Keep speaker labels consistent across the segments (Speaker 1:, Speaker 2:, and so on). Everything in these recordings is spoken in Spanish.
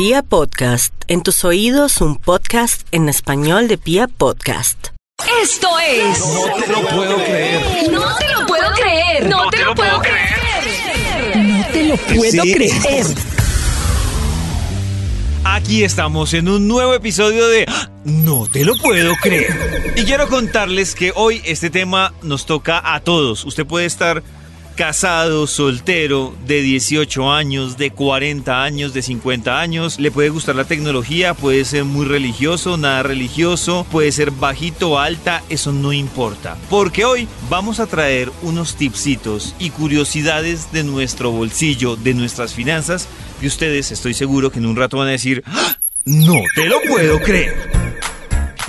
Speaker 1: Pia Podcast, en tus oídos un podcast en español de Pia Podcast.
Speaker 2: Esto es.
Speaker 3: No te lo puedo creer.
Speaker 2: No te lo puedo creer. No te lo puedo creer.
Speaker 1: No te lo puedo
Speaker 3: Sí.
Speaker 1: creer.
Speaker 3: Aquí estamos en un nuevo episodio de No te lo puedo creer. Y quiero contarles que hoy este tema nos toca a todos. Usted puede estar casado, soltero, de 18 años, de 40 años, de 50 años. Le puede gustar la tecnología, puede ser muy religioso, nada religioso, puede ser bajito, alta, eso no importa. Porque hoy vamos a traer unos tipsitos y curiosidades de nuestro bolsillo, de nuestras finanzas. Y ustedes, estoy seguro que en un rato van a decir, "¡Ah! no te lo puedo creer.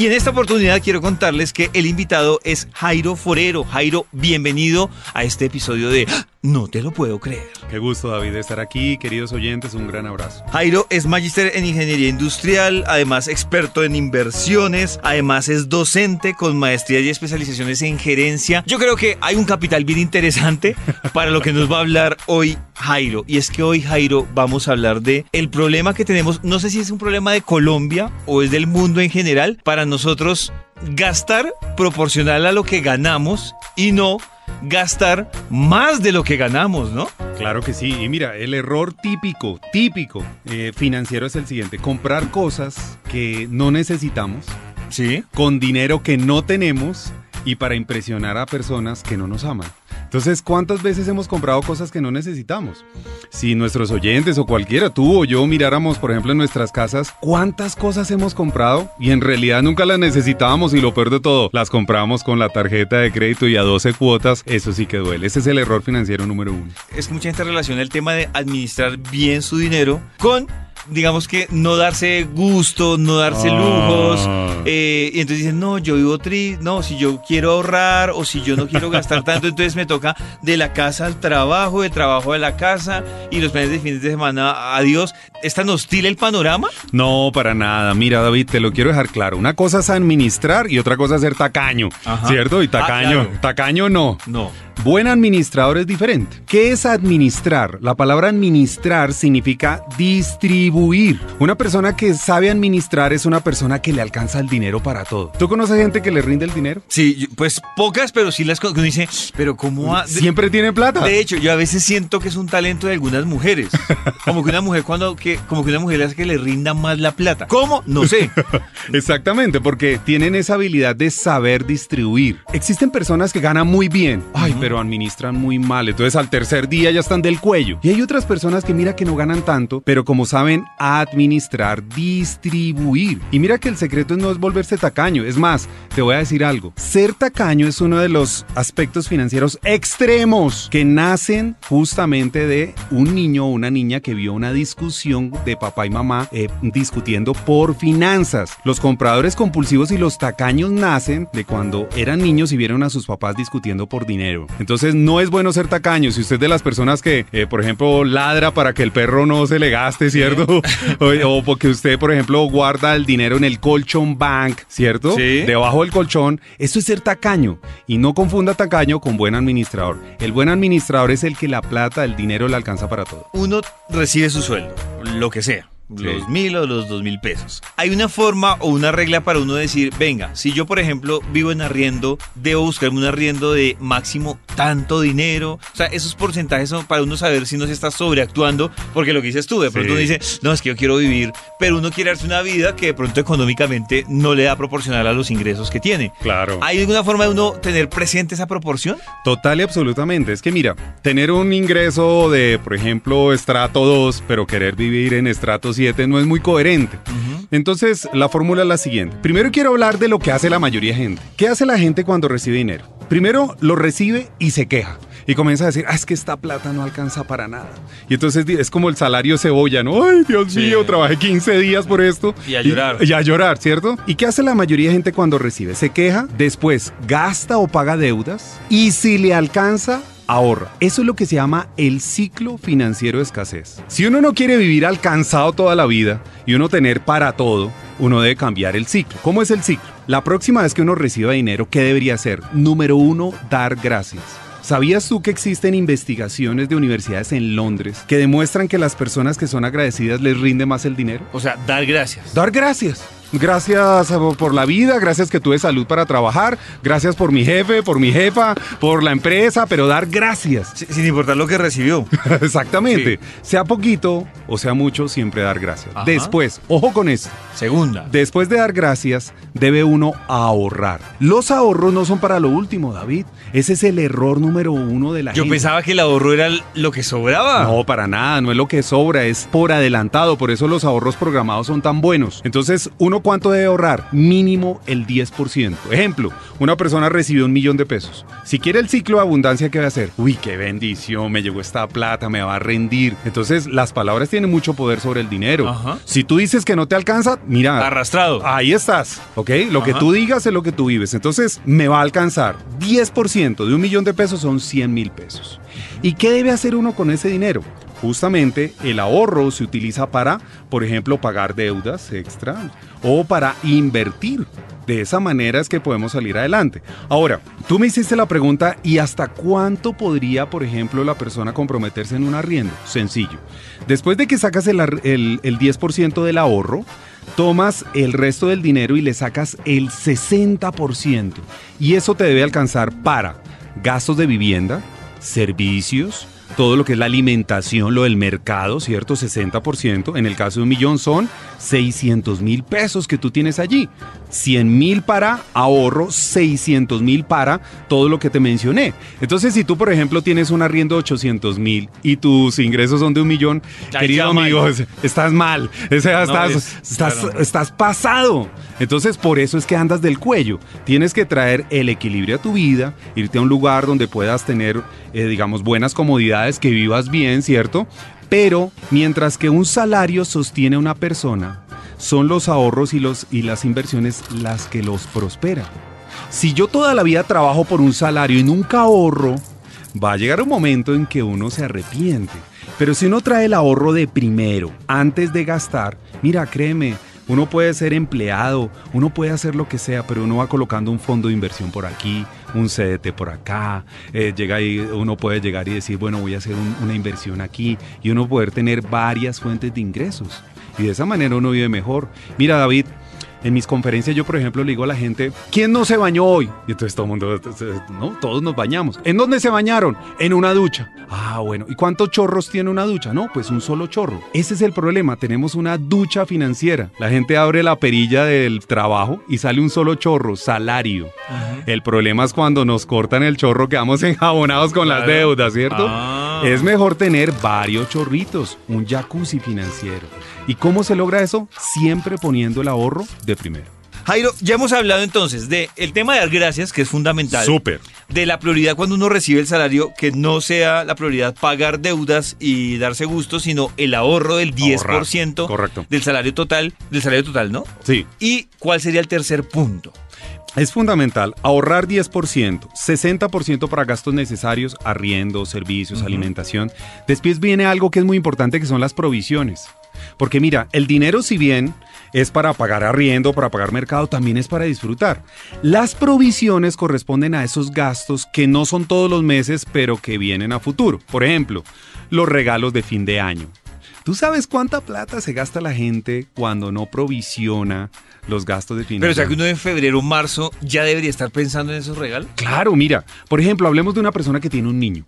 Speaker 3: Y en esta oportunidad quiero contarles que el invitado es Jairo Forero. Jairo, bienvenido a este episodio de. No te lo puedo creer.
Speaker 4: Qué gusto, David, de estar aquí. Queridos oyentes, un gran abrazo.
Speaker 3: Jairo es magíster en ingeniería industrial, además experto en inversiones, además es docente con maestría y especializaciones en gerencia. Yo creo que hay un capital bien interesante para lo que nos va a hablar hoy Jairo. Y es que hoy, Jairo, vamos a hablar de el problema que tenemos, no sé si es un problema de Colombia o es del mundo en general, para nosotros gastar proporcional a lo que ganamos y no gastar más de lo que ganamos, ¿no?
Speaker 4: Claro que sí. Y mira, el error típico, típico eh, financiero es el siguiente. Comprar cosas que no necesitamos,
Speaker 3: Sí.
Speaker 4: con dinero que no tenemos y para impresionar a personas que no nos aman. Entonces, ¿cuántas veces hemos comprado cosas que no necesitamos? Si nuestros oyentes o cualquiera, tú o yo, miráramos, por ejemplo, en nuestras casas, ¿cuántas cosas hemos comprado y en realidad nunca las necesitábamos y lo peor todo, las compramos con la tarjeta de crédito y a 12 cuotas? Eso sí que duele. Ese es el error financiero número uno.
Speaker 3: es que mucha gente relaciona el tema de administrar bien su dinero con, digamos que, no darse gusto, no darse
Speaker 4: Ah.
Speaker 3: lujos. eh, y entonces dicen, no, yo vivo tri, no, si yo quiero ahorrar o si yo no quiero gastar tanto, entonces me toca de la casa al trabajo, de trabajo a la casa y los planes de fines de semana, adiós. ¿Es tan hostil el panorama?
Speaker 4: No, para nada. Mira, David, te lo quiero dejar claro. Una cosa es administrar y otra cosa es ser tacaño,
Speaker 3: Ajá.
Speaker 4: ¿cierto? Y
Speaker 3: Ah,
Speaker 4: tacaño,
Speaker 3: claro.
Speaker 4: tacaño no.
Speaker 3: No.
Speaker 4: Buen administrador es diferente. ¿Qué es administrar? La palabra administrar significa distribuir. Una persona que sabe administrar es una persona que le alcanza el dinero para todo. ¿Tú conoces gente que le rinde el dinero?
Speaker 3: Sí, pues pocas, pero sí las que uno dice, pero ¿cómo ha-
Speaker 4: Siempre tiene plata.
Speaker 3: De hecho, yo a veces siento que es un talento de algunas mujeres. Como que una mujer cuando que como que una mujer hace que le rinda más la plata. ¿Cómo? No sé.
Speaker 4: Exactamente, porque tienen esa habilidad de saber distribuir. Existen personas que ganan muy bien, ay, pero administran muy mal, entonces al tercer día ya están del cuello. Y hay otras personas que mira que no ganan tanto, pero como saben administrar, distribuir. Y mira que el secreto no es volverse tacaño, es más, te voy a decir algo. Ser tacaño es uno de los aspectos financieros extremos que nacen justamente de un niño o una niña que vio una discusión de papá y mamá eh, discutiendo por finanzas. Los compradores compulsivos y los tacaños nacen de cuando eran niños y vieron a sus papás discutiendo por dinero. Entonces no es bueno ser tacaño. Si usted es de las personas que, eh, por ejemplo, ladra para que el perro no se le gaste, ¿cierto? o, o porque usted, por ejemplo, guarda el dinero en el colchón bank, ¿cierto?
Speaker 3: Sí.
Speaker 4: Debajo del colchón. Eso es ser tacaño. Y no confunda tacaño con buen administrador. El buen administrador es el que la plata, el dinero le alcanza para todo.
Speaker 3: Uno recibe su sueldo, lo que sea. Los mil o los dos mil pesos. Hay una forma o una regla para uno decir, venga, si yo por ejemplo vivo en arriendo, debo buscarme un arriendo de máximo tanto dinero. O sea, esos porcentajes son para uno saber si no se está sobreactuando, porque lo que dices tú, de pronto
Speaker 4: Sí.
Speaker 3: uno dice, no, es que yo quiero vivir, pero uno quiere darse una vida que de pronto económicamente no le da proporcional a los ingresos que tiene.
Speaker 4: Claro.
Speaker 3: ¿Hay alguna forma de uno tener presente esa proporción?
Speaker 4: Total y absolutamente. Es que mira, tener un ingreso de, por ejemplo, estrato 2, pero querer vivir en estrato 7 no es muy coherente. Entonces, la fórmula es la siguiente. Primero quiero hablar de lo que hace la mayoría de gente. ¿Qué hace la gente cuando recibe dinero? Primero lo recibe y se queja. Y comienza a decir, ah, es que esta plata no alcanza para nada. Y entonces es como el salario cebolla, ¿no? Ay, Dios
Speaker 3: Sí.
Speaker 4: mío, trabajé 15 días por esto.
Speaker 3: Y a llorar.
Speaker 4: Y, a llorar, ¿cierto? ¿Y qué hace la mayoría de gente cuando recibe? Se queja, después gasta o paga deudas y si le alcanza, ahorra. Eso es lo que se llama el ciclo financiero de escasez. Si uno no quiere vivir alcanzado toda la vida y uno tener para todo, uno debe cambiar el ciclo. ¿Cómo es el ciclo? La próxima vez que uno reciba dinero, ¿qué debería hacer? Número uno, dar gracias. ¿Sabías tú que existen investigaciones de universidades en Londres que demuestran que las personas que son agradecidas les rinde más el dinero?
Speaker 3: O sea, dar gracias.
Speaker 4: Dar gracias. Gracias por la vida, gracias que tuve salud para trabajar, gracias por mi jefe, por mi jefa, por la empresa, pero dar gracias.
Speaker 3: Sin importar lo que recibió.
Speaker 4: Exactamente. Sea poquito o sea mucho, siempre dar gracias.
Speaker 3: Ajá.
Speaker 4: Después, ojo con esto.
Speaker 3: Segunda.
Speaker 4: Después de dar gracias, debe uno ahorrar. Los ahorros no son para lo último, David. Ese es el error número uno de la
Speaker 3: Yo
Speaker 4: gente.
Speaker 3: pensaba que el ahorro era lo que sobraba.
Speaker 4: No, para nada, no es lo que sobra, es por adelantado, por eso los ahorros programados son tan buenos. Entonces, ¿uno cuánto debe ahorrar? Mínimo el 10%. Ejemplo, una persona recibió un millón de pesos. Si quiere el ciclo de abundancia, ¿qué va a hacer? Uy, qué bendición, me llegó esta plata, me va a rendir. Entonces, las palabras tienen mucho poder sobre el dinero.
Speaker 3: Ajá.
Speaker 4: Si tú dices que no te alcanza, mira,
Speaker 3: Arrastrado.
Speaker 4: Ahí estás, ¿ok? Lo que tú digas es lo que tú vives. Entonces, me va a alcanzar 10% de un millón de pesos son 100 mil pesos. ¿Y qué debe hacer uno con ese dinero? Justamente el ahorro se utiliza para, por ejemplo, pagar deudas extra o para invertir. De esa manera es que podemos salir adelante. Ahora, tú me hiciste la pregunta, ¿y hasta cuánto podría, por ejemplo, la persona comprometerse en un arriendo? Sencillo. Después de que sacas el, el- el 10% del ahorro, tomas el resto del dinero y le sacas el 60%. Y eso te debe alcanzar para gastos de vivienda, servicios, todo lo que es la alimentación, lo del mercado, ¿cierto? 60%. En el caso de un millón son 600 mil pesos que tú tienes allí. 100 mil para ahorro, 600 mil para todo lo que te mencioné. Entonces, si tú, por ejemplo, tienes un arriendo de 800 mil y tus ingresos son de un millón,
Speaker 3: Ahí
Speaker 4: querido
Speaker 3: mal.
Speaker 4: amigo, es- estás mal. O sea,
Speaker 3: No,
Speaker 4: estás,
Speaker 3: es-
Speaker 4: estás,
Speaker 3: claro.
Speaker 4: estás pasado. Entonces, por eso es que andas del cuello. Tienes que traer el equilibrio a tu vida, irte a un lugar donde puedas tener, eh, digamos, buenas comodidades, que vivas bien, ¿cierto? Pero mientras que un salario sostiene a una persona, son los ahorros y, los, y las inversiones las que los prosperan. Si yo toda la vida trabajo por un salario y nunca ahorro, va a llegar un momento en que uno se arrepiente. Pero si uno trae el ahorro de primero, antes de gastar, mira, créeme, uno puede ser empleado, uno puede hacer lo que sea, pero uno va colocando un fondo de inversión por aquí, un CDT por acá, eh, llega y uno puede llegar y decir, bueno, voy a hacer un- una inversión aquí y uno poder tener varias fuentes de ingresos. Y de esa manera uno vive mejor. Mira, David, en mis conferencias yo, por ejemplo, le digo a la gente, ¿quién no se bañó hoy? Y entonces todo el mundo, no, todos nos bañamos. ¿En dónde se bañaron? En una ducha. Ah, bueno. ¿Y cuántos chorros tiene una ducha? No, pues un solo chorro. Ese es el problema. Tenemos una ducha financiera. La gente abre la perilla del trabajo y sale un solo chorro, salario. El problema es cuando nos cortan el chorro, quedamos enjabonados con las deudas, ¿cierto?
Speaker 3: Ah.
Speaker 4: Es mejor tener varios chorritos, un jacuzzi financiero. ¿Y cómo se logra eso? Siempre poniendo el ahorro de primero.
Speaker 3: Jairo, ya hemos hablado entonces de el tema de dar gracias, que es fundamental.
Speaker 4: Súper.
Speaker 3: De la prioridad cuando uno recibe el salario, que no sea la prioridad pagar deudas y darse gusto, sino el ahorro del 10%
Speaker 4: correcto.
Speaker 3: del salario total, del salario total, ¿no?
Speaker 4: Sí.
Speaker 3: ¿Y cuál sería el tercer punto?
Speaker 4: Es fundamental ahorrar 10%, 60% para gastos necesarios, arriendo, servicios, alimentación. Después viene algo que es muy importante que son las provisiones. Porque mira, el dinero si bien es para pagar arriendo, para pagar mercado, también es para disfrutar. Las provisiones corresponden a esos gastos que no son todos los meses, pero que vienen a futuro. Por ejemplo, los regalos de fin de año. ¿Tú sabes cuánta plata se gasta la gente cuando no provisiona los gastos de fin de
Speaker 3: Pero o sea que uno en febrero o marzo ya debería estar pensando en esos regalos.
Speaker 4: Claro, mira, por ejemplo, hablemos de una persona que tiene un niño,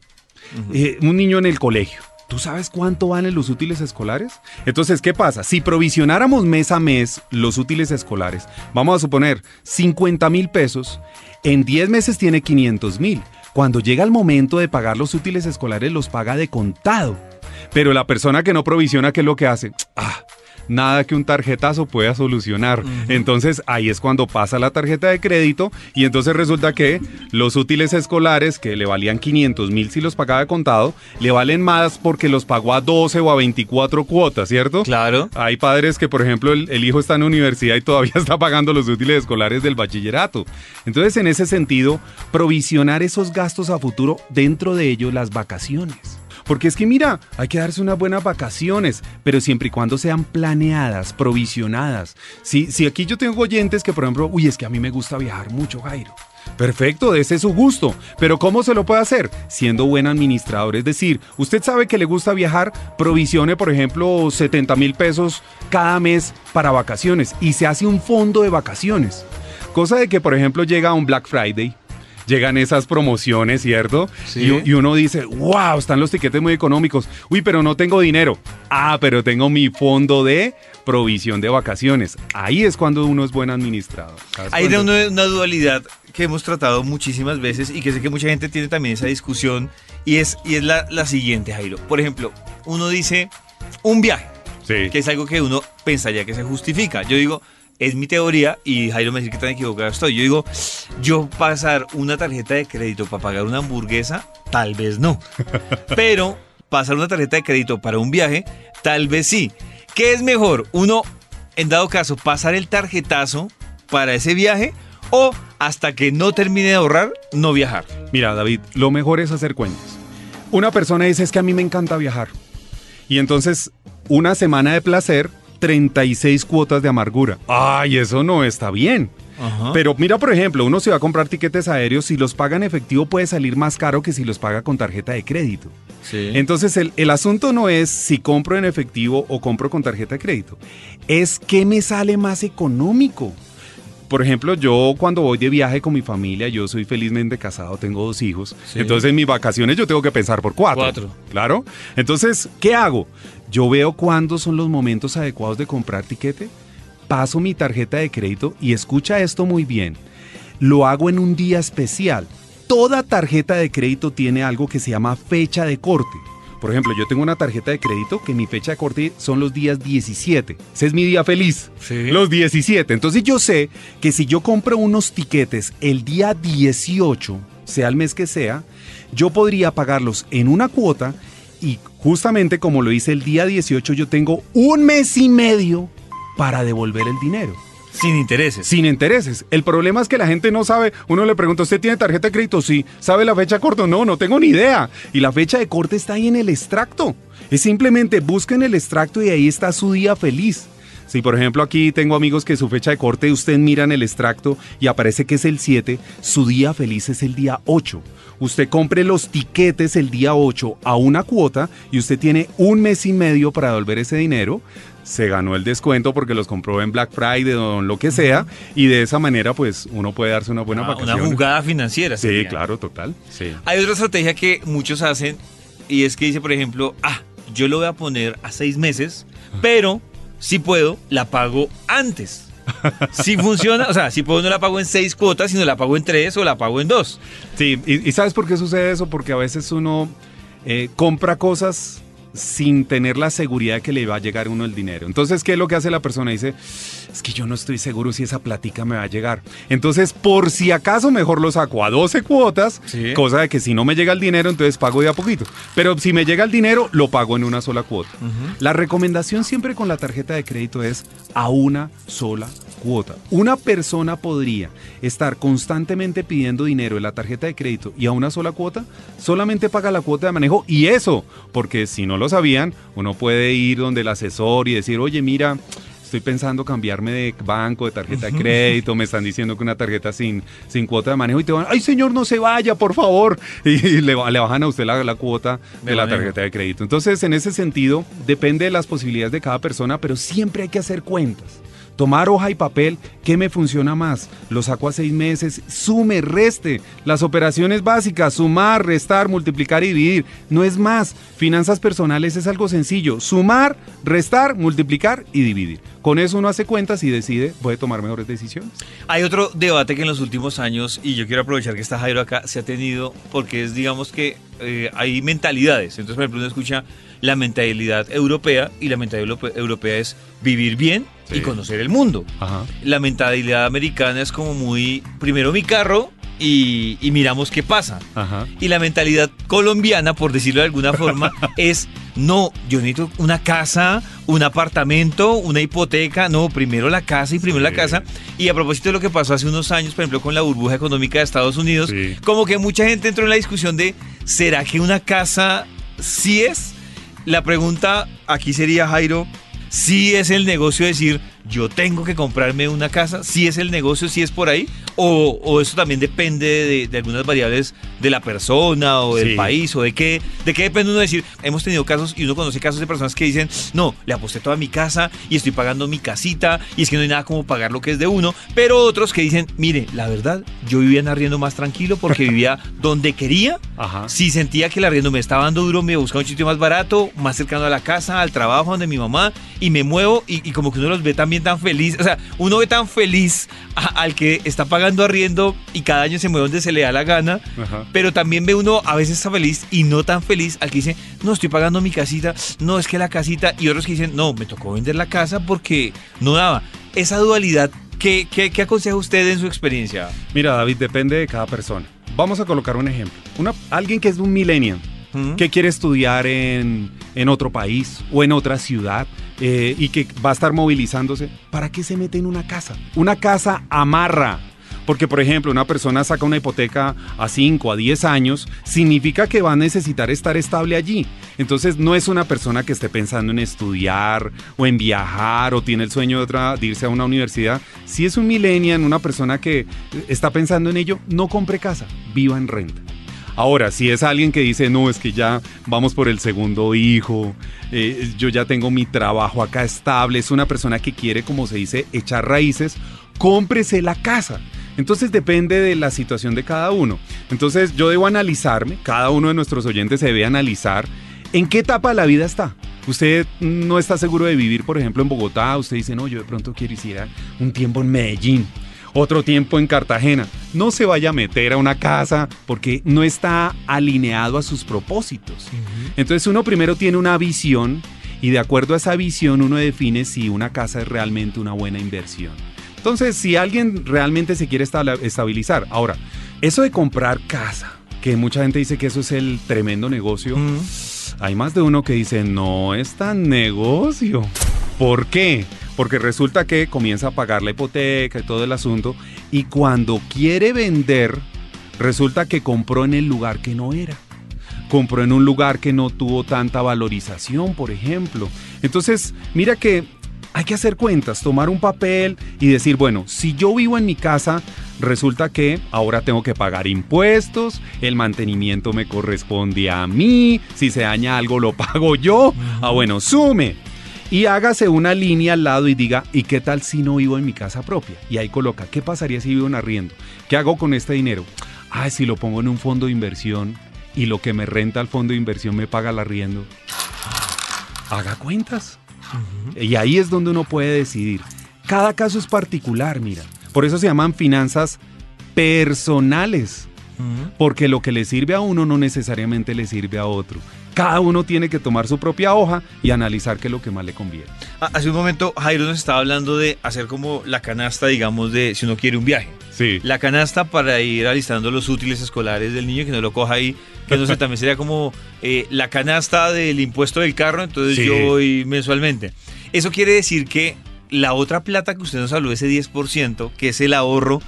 Speaker 4: Eh, un niño en el colegio. ¿Tú sabes cuánto valen los útiles escolares? Entonces, ¿qué pasa? Si provisionáramos mes a mes los útiles escolares, vamos a suponer 50 mil pesos, en 10 meses tiene 500 mil. Cuando llega el momento de pagar los útiles escolares, los paga de contado. Pero la persona que no provisiona, ¿qué es lo que hace? Ah, nada que un tarjetazo pueda solucionar. Entonces ahí es cuando pasa la tarjeta de crédito y entonces resulta que los útiles escolares que le valían 500 mil si los pagaba de contado, le valen más porque los pagó a 12 o a 24 cuotas, ¿cierto?
Speaker 3: Claro.
Speaker 4: Hay padres que, por ejemplo, el, el hijo está en universidad y todavía está pagando los útiles escolares del bachillerato. Entonces, en ese sentido, provisionar esos gastos a futuro, dentro de ello las vacaciones. Porque es que mira, hay que darse unas buenas vacaciones, pero siempre y cuando sean planeadas, provisionadas. Si, si aquí yo tengo oyentes que, por ejemplo, uy, es que a mí me gusta viajar mucho, Jairo. Perfecto, ese es su gusto. Pero ¿cómo se lo puede hacer? Siendo buen administrador. Es decir, usted sabe que le gusta viajar, provisione, por ejemplo, 70 mil pesos cada mes para vacaciones y se hace un fondo de vacaciones. Cosa de que, por ejemplo, llega un Black Friday llegan esas promociones, ¿cierto?
Speaker 3: Sí.
Speaker 4: Y, y uno dice, wow, están los tiquetes muy económicos. Uy, pero no tengo dinero. Ah, pero tengo mi fondo de provisión de vacaciones. Ahí es cuando uno es buen administrador. ¿sabes
Speaker 3: Hay de
Speaker 4: cuándo?
Speaker 3: una, una dualidad que hemos tratado muchísimas veces y que sé que mucha gente tiene también esa discusión y es, y es la, la siguiente, Jairo. Por ejemplo, uno dice un viaje,
Speaker 4: Sí.
Speaker 3: que es algo que uno pensaría que se justifica. Yo digo, es mi teoría y Jairo me dice que tan equivocado estoy. Yo digo, yo pasar una tarjeta de crédito para pagar una hamburguesa, tal vez no. Pero pasar una tarjeta de crédito para un viaje, tal vez sí. ¿Qué es mejor? Uno, en dado caso, pasar el tarjetazo para ese viaje o hasta que no termine de ahorrar, no viajar.
Speaker 4: Mira, David, lo mejor es hacer cuentas. Una persona dice, es que a mí me encanta viajar. Y entonces, una semana de placer, 36 cuotas de amargura. Ay, eso no está bien.
Speaker 3: Ajá.
Speaker 4: Pero mira, por ejemplo, uno se va a comprar tiquetes aéreos, si los paga en efectivo puede salir más caro que si los paga con tarjeta de crédito.
Speaker 3: Sí.
Speaker 4: Entonces el, el asunto no es si compro en efectivo o compro con tarjeta de crédito, es qué me sale más económico. Por ejemplo, yo cuando voy de viaje con mi familia, yo soy felizmente casado, tengo dos hijos,
Speaker 3: Sí.
Speaker 4: entonces en mis vacaciones yo tengo que pensar por cuatro.
Speaker 3: Cuatro.
Speaker 4: Claro. Entonces, ¿qué hago? Yo veo cuándo son los momentos adecuados de comprar tiquete, paso mi tarjeta de crédito y escucha esto muy bien. Lo hago en un día especial. Toda tarjeta de crédito tiene algo que se llama fecha de corte. Por ejemplo, yo tengo una tarjeta de crédito que mi fecha de corte son los días 17. Ese es mi día feliz.
Speaker 3: Sí.
Speaker 4: Los 17. Entonces yo sé que si yo compro unos tiquetes el día 18, sea el mes que sea, yo podría pagarlos en una cuota y justamente como lo hice el día 18, yo tengo un mes y medio para devolver el dinero.
Speaker 3: Sin intereses.
Speaker 4: Sin intereses. El problema es que la gente no sabe. Uno le pregunta, ¿usted tiene tarjeta de crédito? Sí. ¿Sabe la fecha de corte? No, no tengo ni idea. Y la fecha de corte está ahí en el extracto. Es simplemente busquen el extracto y ahí está su día feliz. Si por ejemplo aquí tengo amigos que su fecha de corte, usted mira en el extracto y aparece que es el 7, su día feliz es el día 8. Usted compre los tiquetes el día 8 a una cuota y usted tiene un mes y medio para devolver ese dinero. Se ganó el descuento porque los compró en Black Friday o en lo que sea y de esa manera pues uno puede darse una buena
Speaker 3: Ah,
Speaker 4: vacación.
Speaker 3: una jugada financiera.
Speaker 4: Sí,
Speaker 3: sería.
Speaker 4: claro, total. Sí.
Speaker 3: Hay otra estrategia que muchos hacen y es que dice, por ejemplo, ah, yo lo voy a poner a seis meses, pero si puedo, la pago antes. Si funciona, o sea, si puedo no la pago en seis cuotas, sino la pago en tres o la pago en dos.
Speaker 4: Sí, y, ¿sabes por qué sucede eso? Porque a veces uno eh, compra cosas sin tener la seguridad de que le va a llegar uno el dinero. Entonces, ¿qué es lo que hace la persona? Dice, es que yo no estoy seguro si esa platica me va a llegar. Entonces, por si acaso, mejor lo saco a 12 cuotas,
Speaker 3: Sí.
Speaker 4: cosa de que si no me llega el dinero, entonces pago de a poquito. Pero si me llega el dinero, lo pago en una sola cuota. La recomendación siempre con la tarjeta de crédito es a una sola cuota. Una persona podría estar constantemente pidiendo dinero en la tarjeta de crédito y a una sola cuota, solamente paga la cuota de manejo y eso, porque si no lo sabían, uno puede ir donde el asesor y decir, oye, mira, estoy pensando cambiarme de banco, de tarjeta de crédito, me están diciendo que una tarjeta sin, sin cuota de manejo y te van, ay señor, no se vaya, por favor, y le, ba- le bajan a usted la, la cuota de,
Speaker 3: De
Speaker 4: la
Speaker 3: manejo.
Speaker 4: tarjeta de crédito. Entonces, en ese sentido, depende de las posibilidades de cada persona, pero siempre hay que hacer cuentas. Tomar hoja y papel, ¿qué me funciona más? Lo saco a seis meses, sume, reste. Las operaciones básicas, sumar, restar, multiplicar y dividir. No es más. Finanzas personales es algo sencillo. Sumar, restar, multiplicar y dividir. Con eso uno hace cuentas y decide, puede tomar mejores decisiones.
Speaker 3: Hay otro debate que en los últimos años, y yo quiero aprovechar que está Jairo acá, se ha tenido, porque es, digamos que eh, hay mentalidades. Entonces, por ejemplo, uno escucha la mentalidad europea, y la mentalidad europe- europea es vivir bien
Speaker 4: Sí.
Speaker 3: y conocer el mundo.
Speaker 4: Ajá.
Speaker 3: La mentalidad americana es como muy, primero mi carro y, y miramos qué pasa.
Speaker 4: Ajá.
Speaker 3: Y la mentalidad colombiana, por decirlo de alguna forma, es, no, yo necesito una casa, un apartamento, una hipoteca, no, primero la casa y primero la casa. Y a propósito de lo que pasó hace unos años, por ejemplo, con la burbuja económica de Estados Unidos,
Speaker 4: Sí.
Speaker 3: como que mucha gente entró en la discusión de, ¿será que una casa sí es? La pregunta aquí sería, Jairo, si es el negocio decir, yo tengo que comprarme una casa, si es el negocio, si es por ahí, o, o eso también depende de, de algunas variables de la persona o del
Speaker 4: Sí.
Speaker 3: país o de qué, de qué depende uno decir. Hemos tenido casos y uno conoce casos de personas que dicen, no, le aposté toda mi casa y estoy pagando mi casita y es que no hay nada como pagar lo que es de uno, pero otros que dicen, mire, la verdad, yo vivía en arriendo más tranquilo porque vivía donde quería.
Speaker 4: Ajá.
Speaker 3: Si sentía que el arriendo me estaba dando duro, me buscaba un sitio más barato, más cercano a la casa, al trabajo, donde mi mamá, y me muevo y, y como que uno los ve también tan feliz. O sea, uno ve tan feliz a- al que está pagando arriendo y cada año se mueve donde se le da la gana,
Speaker 4: Ajá.
Speaker 3: pero también ve uno a veces está feliz y no tan feliz al que dice, no, estoy pagando mi casita, no, es que la casita, y otros que dicen, no, me tocó vender la casa porque no daba. Esa dualidad, ¿qué, qué, qué aconseja usted en su experiencia?
Speaker 4: Mira, David, depende de cada persona. Vamos a colocar un ejemplo. Una, alguien que es un millennial, que quiere estudiar en, en otro país o en otra ciudad eh, y que va a estar movilizándose, ¿para qué se mete en una casa? Una casa amarra. Porque, por ejemplo, una persona saca una hipoteca a 5, a 10 años, significa que va a necesitar estar estable allí. Entonces, no es una persona que esté pensando en estudiar o en viajar o tiene el sueño de, otra- irse a una universidad. Si es un millennial, una persona que está pensando en ello, no compre casa, viva en renta. Ahora, si es alguien que dice, no, es que ya vamos por el segundo hijo, eh, yo ya tengo mi trabajo acá estable, es una persona que quiere, como se dice, echar raíces, cómprese la casa. Entonces depende de la situación de cada uno. Entonces yo debo analizarme, cada uno de nuestros oyentes se debe analizar en qué etapa de la vida está. Usted no está seguro de vivir, por ejemplo, en Bogotá, usted dice, no, yo de pronto quiero ir a un tiempo en Medellín otro tiempo en Cartagena. No se vaya a meter a una casa porque no está alineado a sus propósitos. Entonces uno primero tiene una visión y de acuerdo a esa visión uno define si una casa es realmente una buena inversión. Entonces, si alguien realmente se quiere estabilizar, ahora, eso de comprar casa, que mucha gente dice que eso es el tremendo negocio, hay más de uno que dice, no es tan negocio. ¿Por qué? Porque resulta que comienza a pagar la hipoteca y todo el asunto, y cuando quiere vender, resulta que compró en el lugar que no era. Compró en un lugar que no tuvo tanta valorización, por ejemplo. Entonces, mira que hay que hacer cuentas, tomar un papel y decir, bueno, si yo vivo en mi casa, resulta que ahora tengo que pagar impuestos, el mantenimiento me corresponde a mí, si se daña algo lo pago yo. Ah, bueno, sume. Y hágase una línea al lado y diga, ¿y qué tal si no vivo en mi casa propia? Y ahí coloca, ¿qué pasaría si vivo en arriendo? ¿Qué hago con este dinero? Ah, si lo pongo en un fondo de inversión y lo que me renta el fondo de inversión me paga el arriendo. Haga cuentas. Y ahí es donde uno puede decidir. Cada caso es particular, mira. Por eso se llaman finanzas personales. Porque lo que le sirve a uno no necesariamente le sirve a otro. Cada uno tiene que tomar su propia hoja y analizar qué es lo que más le conviene.
Speaker 3: Ah, Hace un momento Jairo nos estaba hablando de hacer como la canasta, digamos, de si uno quiere un viaje.
Speaker 4: Sí.
Speaker 3: La canasta para ir alistando los útiles escolares del niño, que no lo coja ahí, que no sé, también sería como eh, la canasta del impuesto del carro, entonces
Speaker 4: Sí.
Speaker 3: yo voy mensualmente. Eso quiere decir que la otra plata que usted nos habló, ese 10%, que es el ahorro,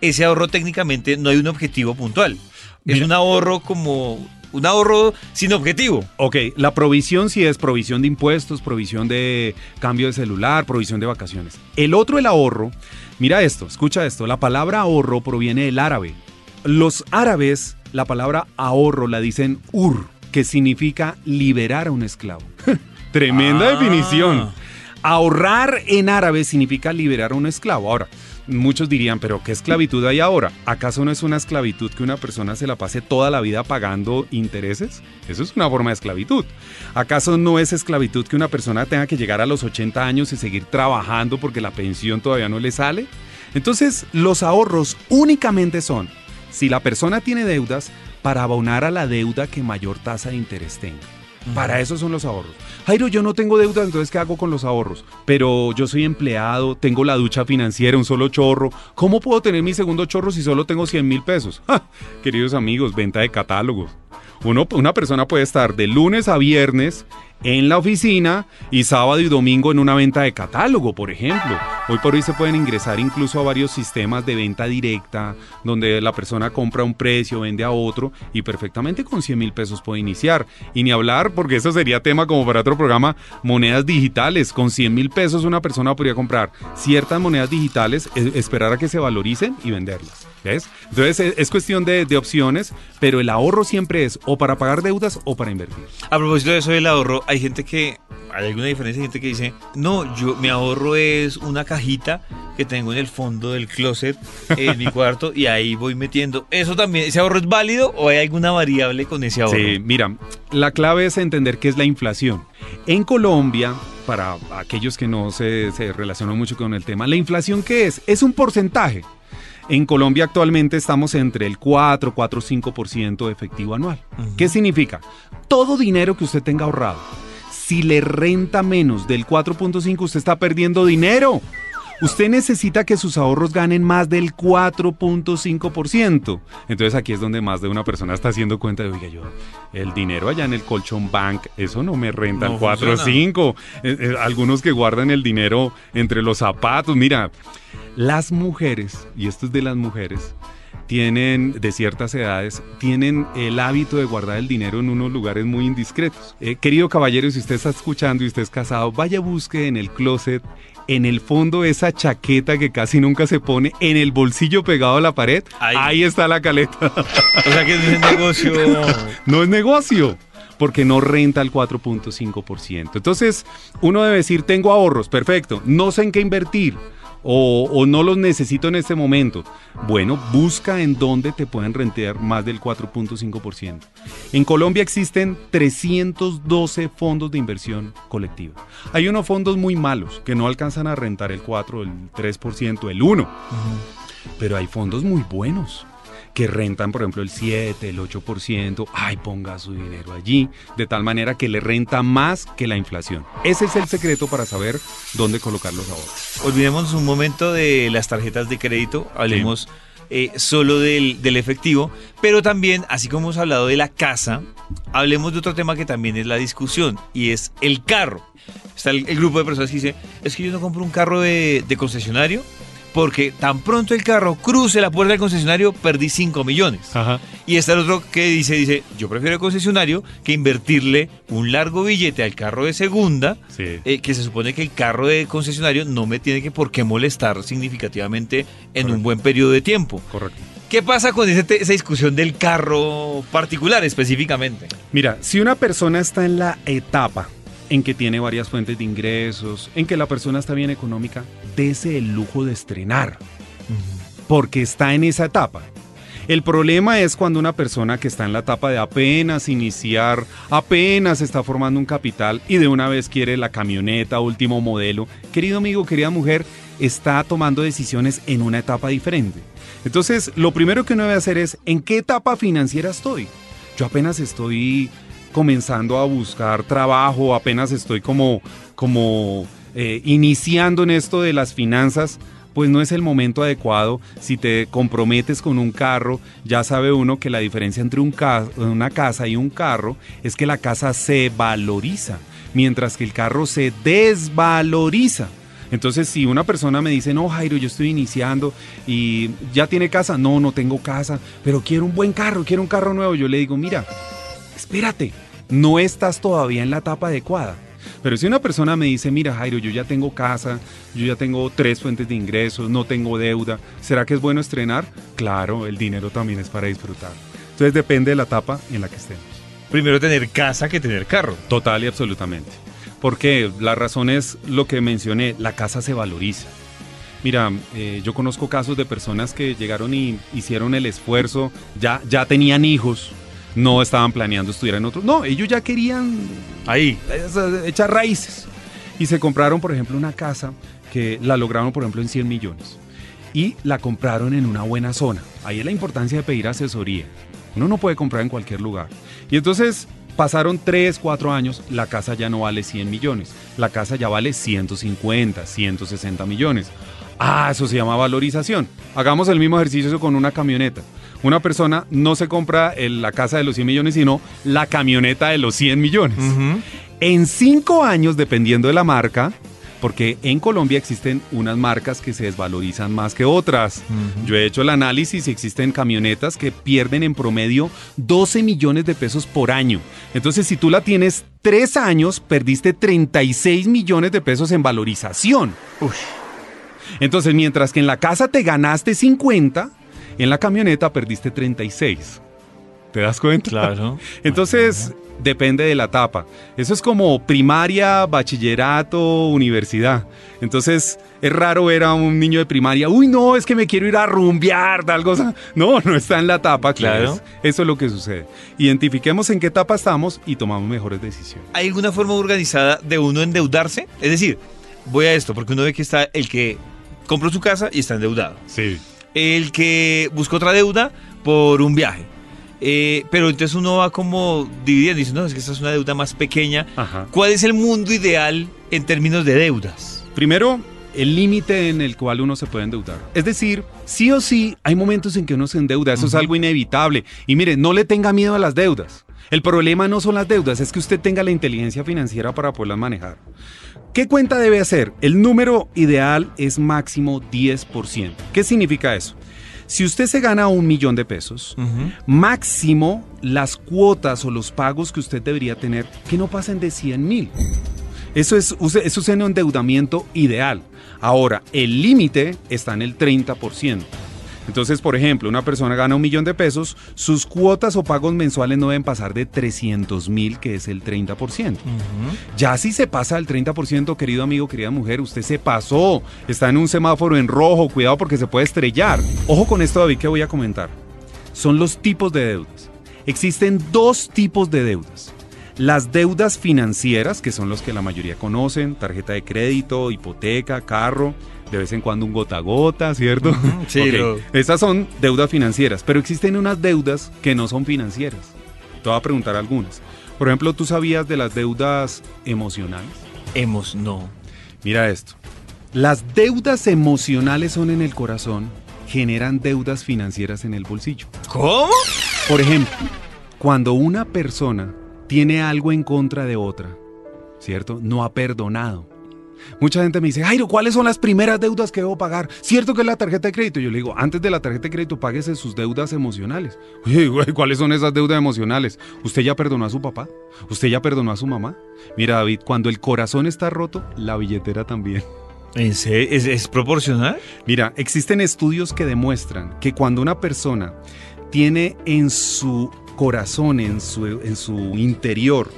Speaker 3: ese ahorro técnicamente no hay un objetivo puntual. Es
Speaker 4: Mira.
Speaker 3: un ahorro como un ahorro sin objetivo.
Speaker 4: Ok, la provisión sí es provisión de impuestos, provisión de cambio de celular, provisión de vacaciones. El otro, el ahorro, mira esto, escucha esto, la palabra ahorro proviene del árabe. Los árabes, la palabra ahorro la dicen ur, que significa liberar a un esclavo. Tremenda
Speaker 3: Ah.
Speaker 4: definición. Ahorrar en árabe significa liberar a un esclavo. Ahora, muchos dirían, pero ¿qué esclavitud hay ahora? ¿Acaso no es una esclavitud que una persona se la pase toda la vida pagando intereses? Eso es una forma de esclavitud. ¿Acaso no es esclavitud que una persona tenga que llegar a los 80 años y seguir trabajando porque la pensión todavía no le sale? Entonces, los ahorros únicamente son, si la persona tiene deudas, para abonar a la deuda que mayor tasa de interés tenga. Para eso son los ahorros. Jairo, yo no tengo deudas, entonces ¿qué hago con los ahorros? Pero yo soy empleado, tengo la ducha financiera, un solo chorro. ¿Cómo puedo tener mi segundo chorro si solo tengo 100 mil pesos? Queridos amigos, venta de catálogos. Uno, una persona puede estar de lunes a viernes en la oficina y sábado y domingo en una venta de catálogo, por ejemplo. Hoy por hoy se pueden ingresar incluso a varios sistemas de venta directa, donde la persona compra un precio, vende a otro y perfectamente con 100 mil pesos puede iniciar. Y ni hablar, porque eso sería tema como para otro programa, monedas digitales. Con 100 mil pesos una persona podría comprar ciertas monedas digitales, e- esperar a que se valoricen y venderlas. ¿Ves? Entonces es, es cuestión de, de opciones, pero el ahorro siempre es o para pagar deudas o para invertir.
Speaker 3: A propósito de eso del ahorro, hay gente que, hay alguna diferencia, hay gente que dice, no, yo, mi ahorro es una cajita que tengo en el fondo del closet, en mi cuarto, y ahí voy metiendo. ¿Eso también, ese ahorro es válido o hay alguna variable con ese ahorro?
Speaker 4: Sí, mira, la clave es entender qué es la inflación. En Colombia, para aquellos que no se, se relacionan mucho con el tema, ¿la inflación qué es? Es un porcentaje. En Colombia actualmente estamos entre el 4, 4, 5% de efectivo anual. ¿Qué significa? Todo dinero que usted tenga ahorrado, si le renta menos del 4.5, usted está perdiendo dinero. Usted necesita que sus ahorros ganen más del 4.5%. Entonces aquí es donde más de una persona está haciendo cuenta de, oiga, yo, el dinero allá en el colchón bank, eso no me renta
Speaker 3: No
Speaker 4: el 4 o
Speaker 3: funciona.
Speaker 4: 5. Eh, eh, algunos que guardan el dinero entre los zapatos. Mira, las mujeres, y esto es de las mujeres, tienen, de ciertas edades, tienen el hábito de guardar el dinero en unos lugares muy indiscretos. Eh, querido caballero, si usted está escuchando y usted es casado, vaya busque en el closet, en el fondo esa chaqueta que casi nunca se pone, en el bolsillo pegado a la pared,
Speaker 3: Ahí.
Speaker 4: ahí está la caleta.
Speaker 3: O sea que es un negocio...
Speaker 4: no es negocio. Porque no renta el 4.5%. Entonces, uno debe decir, tengo ahorros, perfecto, no sé en qué invertir o, o no los necesito en este momento. Bueno, busca en dónde te pueden rentar más del 4.5%. En Colombia existen 312 fondos de inversión colectiva. Hay unos fondos muy malos que no alcanzan a rentar el 4, el 3%, el 1%. Pero hay fondos muy buenos que rentan, por ejemplo, el 7, el 8%. Ay, ponga su dinero allí, de tal manera que le renta más que la inflación. Ese es el secreto para saber dónde colocar los ahorros.
Speaker 3: Olvidemos un momento de las tarjetas de crédito, hablemos eh, solo del, del efectivo, pero también, así como hemos hablado de la casa, hablemos de otro tema que también es la discusión, y es el carro. Está el, el grupo de personas que dice, es que yo no compro un carro de, de concesionario porque tan pronto el carro cruce la puerta del concesionario perdí 5 millones.
Speaker 4: Ajá.
Speaker 3: Y está el otro que dice, dice, yo prefiero el concesionario que invertirle un largo billete al carro de segunda
Speaker 4: Sí.
Speaker 3: eh, que se supone que el carro de concesionario no me tiene que por qué molestar significativamente en
Speaker 4: Correcto.
Speaker 3: un buen periodo de tiempo.
Speaker 4: Correcto.
Speaker 3: ¿Qué pasa con ese esa discusión del carro particular específicamente?
Speaker 4: Mira, si una persona está en la etapa en que tiene varias fuentes de ingresos, en que la persona está bien económica, dese el lujo de estrenar, porque está en esa etapa. El problema es cuando una persona que está en la etapa de apenas iniciar, apenas está formando un capital y de una vez quiere la camioneta último modelo. Querido amigo, querida mujer, está tomando decisiones en una etapa diferente. Entonces, lo primero que uno debe hacer es, ¿en qué etapa financiera estoy? Yo apenas estoy comenzando a buscar trabajo, apenas estoy como, como eh, iniciando en esto de las finanzas, pues no es el momento adecuado. Si te comprometes con un carro, ya sabe uno que la diferencia entre una casa y un carro es que la casa se valoriza, mientras que el carro se desvaloriza. Entonces, si una persona me dice, no, Jairo, yo estoy iniciando y ya tiene casa, no, no tengo casa, pero quiero un buen carro, quiero un carro nuevo, yo le digo, mira, espérate, no estás todavía en la etapa adecuada. Pero si una persona me dice, mira Jairo, yo ya tengo casa, yo ya tengo tres fuentes de ingresos, no tengo deuda, ¿será que es bueno estrenar? Claro, el dinero también es para disfrutar. Entonces depende de la etapa en la que estemos.
Speaker 3: Primero tener casa que tener carro.
Speaker 4: Total y absolutamente. Porque la razón es lo que mencioné, la casa se valoriza. Mira, eh, yo conozco casos de personas que llegaron y hicieron el esfuerzo, ya, ya tenían hijos, no estaban planeando estudiar en otro. No, ellos ya querían
Speaker 3: Ahí.
Speaker 4: echar raíces. Y se compraron, por ejemplo, una casa que la lograron, por ejemplo, en 100 millones. Y la compraron en una buena zona. Ahí es la importancia de pedir asesoría. Uno no puede comprar en cualquier lugar. Y entonces pasaron 3, 4 años, la casa ya no vale 100 millones. La casa ya vale 150, 160 millones. Ah, eso se llama valorización. Hagamos el mismo ejercicio con una camioneta. Una persona no se compra el- la casa de los 100 millones, sino la camioneta de los 100 millones. En cinco años, dependiendo de la marca, porque en Colombia existen unas marcas que se desvalorizan más que otras. Yo he hecho el análisis y existen camionetas que pierden en promedio 12 millones de pesos por año. Entonces, si tú la tienes tres años, perdiste 36 millones de pesos en valorización. Entonces, mientras que en la casa te ganaste 50, en la camioneta perdiste 36. ¿Te das cuenta?
Speaker 3: Claro.
Speaker 4: Entonces, depende de la etapa. Eso es como primaria, bachillerato, universidad. Entonces, es raro ver a un niño de primaria, uy, no, es que me quiero ir a rumbear, tal cosa. No, no está en la etapa, claro. Eso es lo que sucede. Identifiquemos en qué etapa estamos y tomamos mejores decisiones.
Speaker 3: ¿Hay alguna forma organizada de uno endeudarse? Es decir, voy a esto, porque uno ve que está el que compró su casa y está endeudado.
Speaker 4: Sí.
Speaker 3: El que buscó otra deuda por un viaje eh, pero entonces uno va como dividiendo dice, no, es que esta es una deuda más pequeña. ¿Cuál es el mundo ideal en términos de deudas?
Speaker 4: Primero, el límite en el cual uno se puede endeudar. Es decir, sí o sí, hay momentos en que uno se endeuda, eso es algo inevitable. Y mire, no le tenga miedo a las deudas. El problema no son las deudas, es que usted tenga la inteligencia financiera para poderlas manejar. ¿Qué cuenta debe hacer? El número ideal es máximo 10%. ¿Qué significa eso? Si usted se gana un millón de pesos, máximo las cuotas o los pagos que usted debería tener que no pasen de 100 mil. Eso es, eso es un endeudamiento ideal. Ahora, el límite está en el 30%. Entonces, por ejemplo, una persona gana un millón de pesos, sus cuotas o pagos mensuales no deben pasar de 300 mil, que es el 30%. Ya si se pasa al 30%, querido amigo, querida mujer, usted se pasó, está en un semáforo en rojo, cuidado porque se puede estrellar. Ojo con esto, David, que voy a comentar. Son los tipos de deudas. Existen dos tipos de deudas. Las deudas financieras, que son los que la mayoría conocen, tarjeta de crédito, hipoteca, carro, de vez en cuando un gota a gota, ¿cierto?
Speaker 3: Sí.
Speaker 4: Esas son deudas financieras, pero existen unas deudas que no son financieras. Te voy a preguntar algunas. Por ejemplo, ¿tú sabías de las deudas emocionales?
Speaker 3: Hemos, no.
Speaker 4: Mira esto. Las deudas emocionales son en el corazón, generan deudas financieras en el bolsillo.
Speaker 3: ¿Cómo?
Speaker 4: Por ejemplo, cuando una persona tiene algo en contra de otra, ¿cierto? No ha perdonado Mucha gente me dice, Jairo, ¿cuáles son las primeras deudas que debo pagar? ¿Cierto que es la tarjeta de crédito? Yo le digo, antes de la tarjeta de crédito, páguese sus deudas emocionales. Oye, ¿cuáles son esas deudas emocionales? ¿Usted ya perdonó a su papá? ¿Usted ya perdonó a su mamá? Mira, David, cuando el corazón está roto, la billetera también.
Speaker 3: ¿Es, es proporcional?
Speaker 4: Mira, existen estudios que demuestran que cuando una persona tiene en su corazón, en su, en su interior,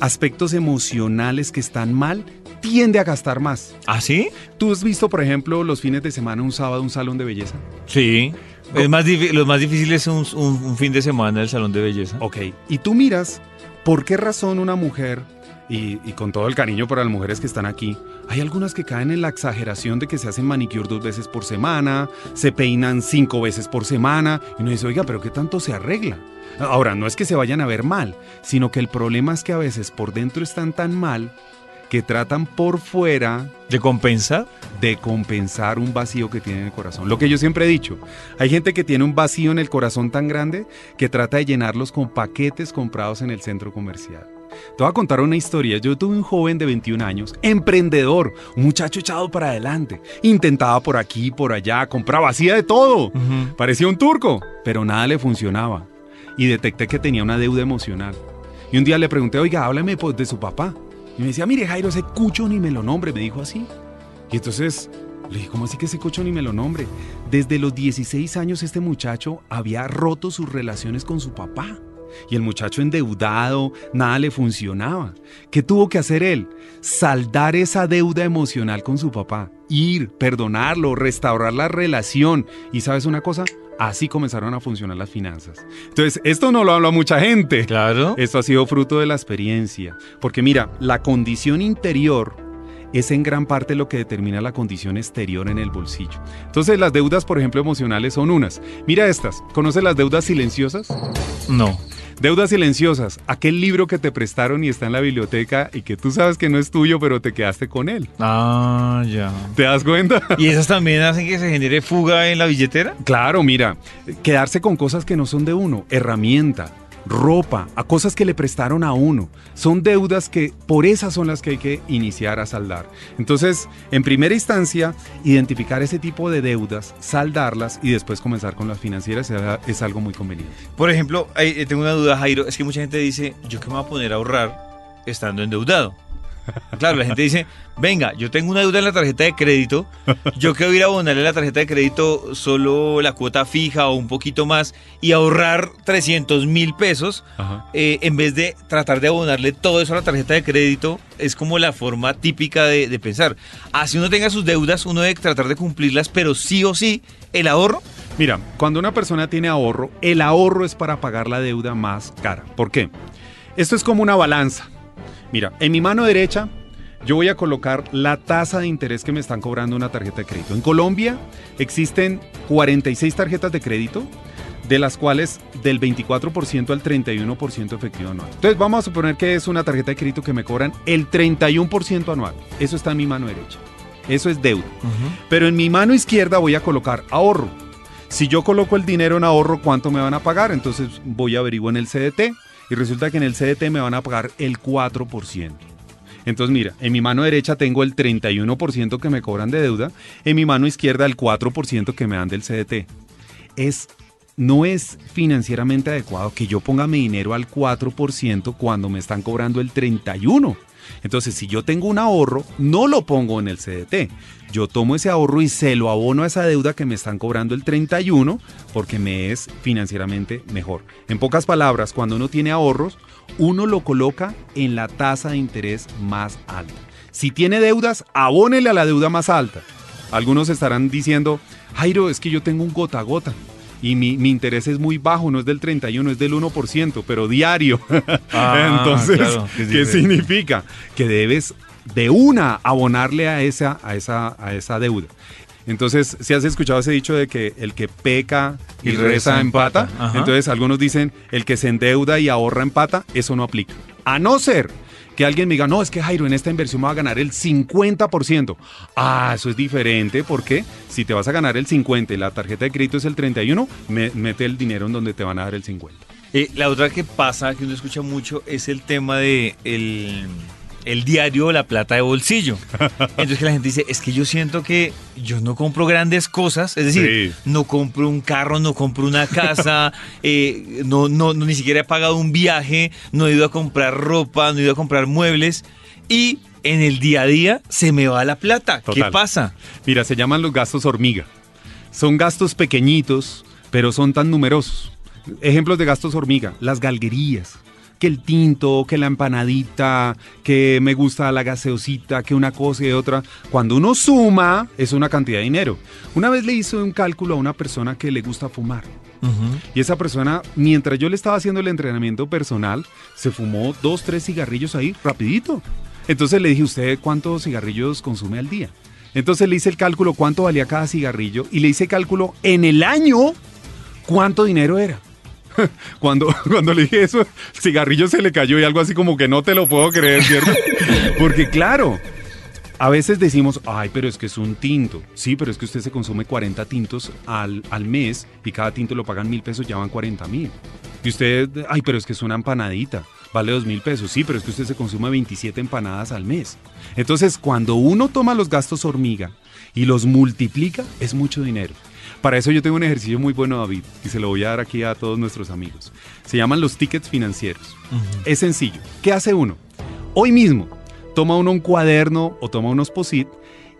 Speaker 4: aspectos emocionales que están mal, tiende a gastar más.
Speaker 3: ¿Ah, sí?
Speaker 4: ¿Tú has visto, por ejemplo, los fines de semana, un sábado, un salón de belleza?
Speaker 3: Sí. Es más lo más difícil es un, un, fin de semana el salón de belleza.
Speaker 4: Ok. Y tú miras por qué razón una mujer, y, con todo el cariño para las mujeres que están aquí, hay algunas que caen en la exageración de que se hacen manicure dos veces por semana, se peinan cinco veces por semana, y uno dice, oiga, pero ¿qué tanto se arregla? Ahora, no es que se vayan a ver mal, sino que el problema es que a veces por dentro están tan mal que tratan por fuera
Speaker 3: de compensar
Speaker 4: de compensar un vacío que tiene en el corazón. Lo que yo siempre he dicho, hay gente que tiene un vacío en el corazón tan grande que trata de llenarlos con paquetes comprados en el centro comercial. Te voy a contar una historia. Yo tuve un joven de 21 años, emprendedor, un muchacho echado para adelante. Intentaba por aquí, por allá, compraba, hacía de todo. Parecía un turco, pero nada le funcionaba. Y detecté que tenía una deuda emocional. Y un día le pregunté, oiga, háblame pues, de su papá. Y me decía, mire Jairo, ese cucho ni me lo nombre, me dijo así. Y entonces le dije, ¿cómo así que ese cucho ni me lo nombre? Desde los 16 años este muchacho había roto sus relaciones con su papá. Y el muchacho endeudado, nada le funcionaba. ¿Qué tuvo que hacer él? Saldar esa deuda emocional con su papá. Ir, perdonarlo, restaurar la relación. Y sabes una cosa, Así comenzaron a funcionar las finanzas. Entonces, esto no lo habla mucha gente.
Speaker 3: Claro.
Speaker 4: Esto ha sido fruto de la experiencia. Porque mira, la condición interior es en gran parte lo que determina la condición exterior en el bolsillo. Entonces, las deudas, por ejemplo, emocionales son unas. Mira estas. ¿Conoces las deudas silenciosas?
Speaker 3: No.
Speaker 4: Deudas silenciosas, aquel libro que te prestaron y está en la biblioteca y que tú sabes que no es tuyo, pero te quedaste con él.
Speaker 3: Ah, ya.
Speaker 4: ¿Te das cuenta?
Speaker 3: ¿Y esas también hacen que se genere fuga en la billetera?
Speaker 4: Claro, mira, quedarse con cosas que no son de uno, herramienta, ropa, a cosas que le prestaron a uno. Son deudas que por esas son las que hay que iniciar a saldar. Entonces, en primera instancia, identificar ese tipo de deudas, saldarlas y después comenzar con las financieras es algo muy conveniente.
Speaker 3: Por ejemplo, eh, tengo una duda, Jairo, es que mucha gente dice, ¿yo qué me voy a poner a ahorrar estando endeudado? Claro, la gente dice, venga, yo tengo una deuda en la tarjeta de crédito, yo quiero ir a abonarle la tarjeta de crédito solo la cuota fija o un poquito más y ahorrar 300 mil pesos eh, en vez de tratar de abonarle todo eso a la tarjeta de crédito, es como la forma típica de, de pensar. Así uno tenga sus deudas, uno debe tratar de cumplirlas, pero sí o sí, el ahorro
Speaker 4: Mira, cuando una persona tiene ahorro, el ahorro es para pagar la deuda más cara. ¿Por qué? Esto es como una balanza. Mira, en mi mano derecha yo voy a colocar la tasa de interés que me están cobrando una tarjeta de crédito. En Colombia existen 46 tarjetas de crédito, de las cuales del 24% al 31% efectivo anual. Entonces vamos a suponer que es una tarjeta de crédito que me cobran el 31% anual. Eso está en mi mano derecha. Eso es deuda. Pero en mi mano izquierda voy a colocar ahorro. Si yo coloco el dinero en ahorro, ¿cuánto me van a pagar? Entonces voy a averiguar en el CDT y resulta que en el CDT me van a pagar el 4%. Entonces mira, en mi mano derecha tengo el 31% que me cobran de deuda, en mi mano izquierda el 4% que me dan del CDT. Es no es financieramente adecuado que yo ponga mi dinero al 4% cuando me están cobrando el 31%. Entonces, si yo tengo un ahorro, no lo pongo en el CDT. Yo tomo ese ahorro y se lo abono a esa deuda que me están cobrando el 31 porque me es financieramente mejor. En pocas palabras, cuando uno tiene ahorros, uno lo coloca en la tasa de interés más alta. Si tiene deudas, abónele a la deuda más alta. Algunos estarán diciendo, Jairo, es que yo tengo un gota a gota y mi, interés es muy bajo, no es del 31, es del 1%, pero diario. Ah, Entonces, ¿qué significa? Que debes de una abonarle a esa, a esa, a esa deuda. Entonces, si has escuchado ese dicho de que el que peca y, reza, empata, entonces algunos dicen el que se endeuda y ahorra empata, eso no aplica. A no ser que alguien me diga, no, es que Jairo, en esta inversión me va a ganar el 50%. Ah, eso es diferente porque si te vas a ganar el 50% y la tarjeta de crédito es el 31%, mete el dinero en donde te van a dar el 50%.
Speaker 3: Eh, la otra que pasa, que uno escucha mucho, es el tema de el el diario La Plata de Bolsillo. Entonces que la gente dice, es que yo siento que yo no compro grandes cosas, es decir, no compro un carro, no compro una casa, eh, no, no, ni siquiera he pagado un viaje, no he ido a comprar ropa, no he ido a comprar muebles y en el día a día se me va la plata. ¿Qué pasa?
Speaker 4: Mira, se llaman los gastos hormiga. Son gastos pequeñitos, pero son tan numerosos. Ejemplos de gastos hormiga, las galguerías, que el tinto, que la empanadita, que me gusta la gaseosita, que una cosa y otra. Cuando uno suma, es una cantidad de dinero. Una vez le hice un cálculo a una persona que le gusta fumar. Y esa persona, mientras yo le estaba haciendo el entrenamiento personal, se fumó dos, tres cigarrillos ahí, rapidito. Entonces le dije, ¿usted cuántos cigarrillos consume al día? Entonces le hice el cálculo cuánto valía cada cigarrillo y le hice cálculo en el año cuánto dinero era. cuando, cuando le dije eso, el cigarrillo se le cayó y algo así como que no te lo puedo creer, ¿cierto? Porque claro, a veces decimos, ay, pero es que es un tinto. Sí, pero es que usted se consume 40 tintos al, al mes y cada tinto lo pagan mil pesos, ya van 40 mil. Y usted, ay, pero es que es una empanadita, vale dos mil pesos. Sí, pero es que usted se consume 27 empanadas al mes. Entonces, cuando uno toma los gastos hormiga y los multiplica, es mucho dinero. Para eso yo tengo un ejercicio muy bueno, David, y se lo voy a dar aquí a todos nuestros amigos. Se llaman los tickets financieros. Es sencillo. ¿Qué hace uno? Hoy mismo, toma uno un cuaderno o toma unos POSIT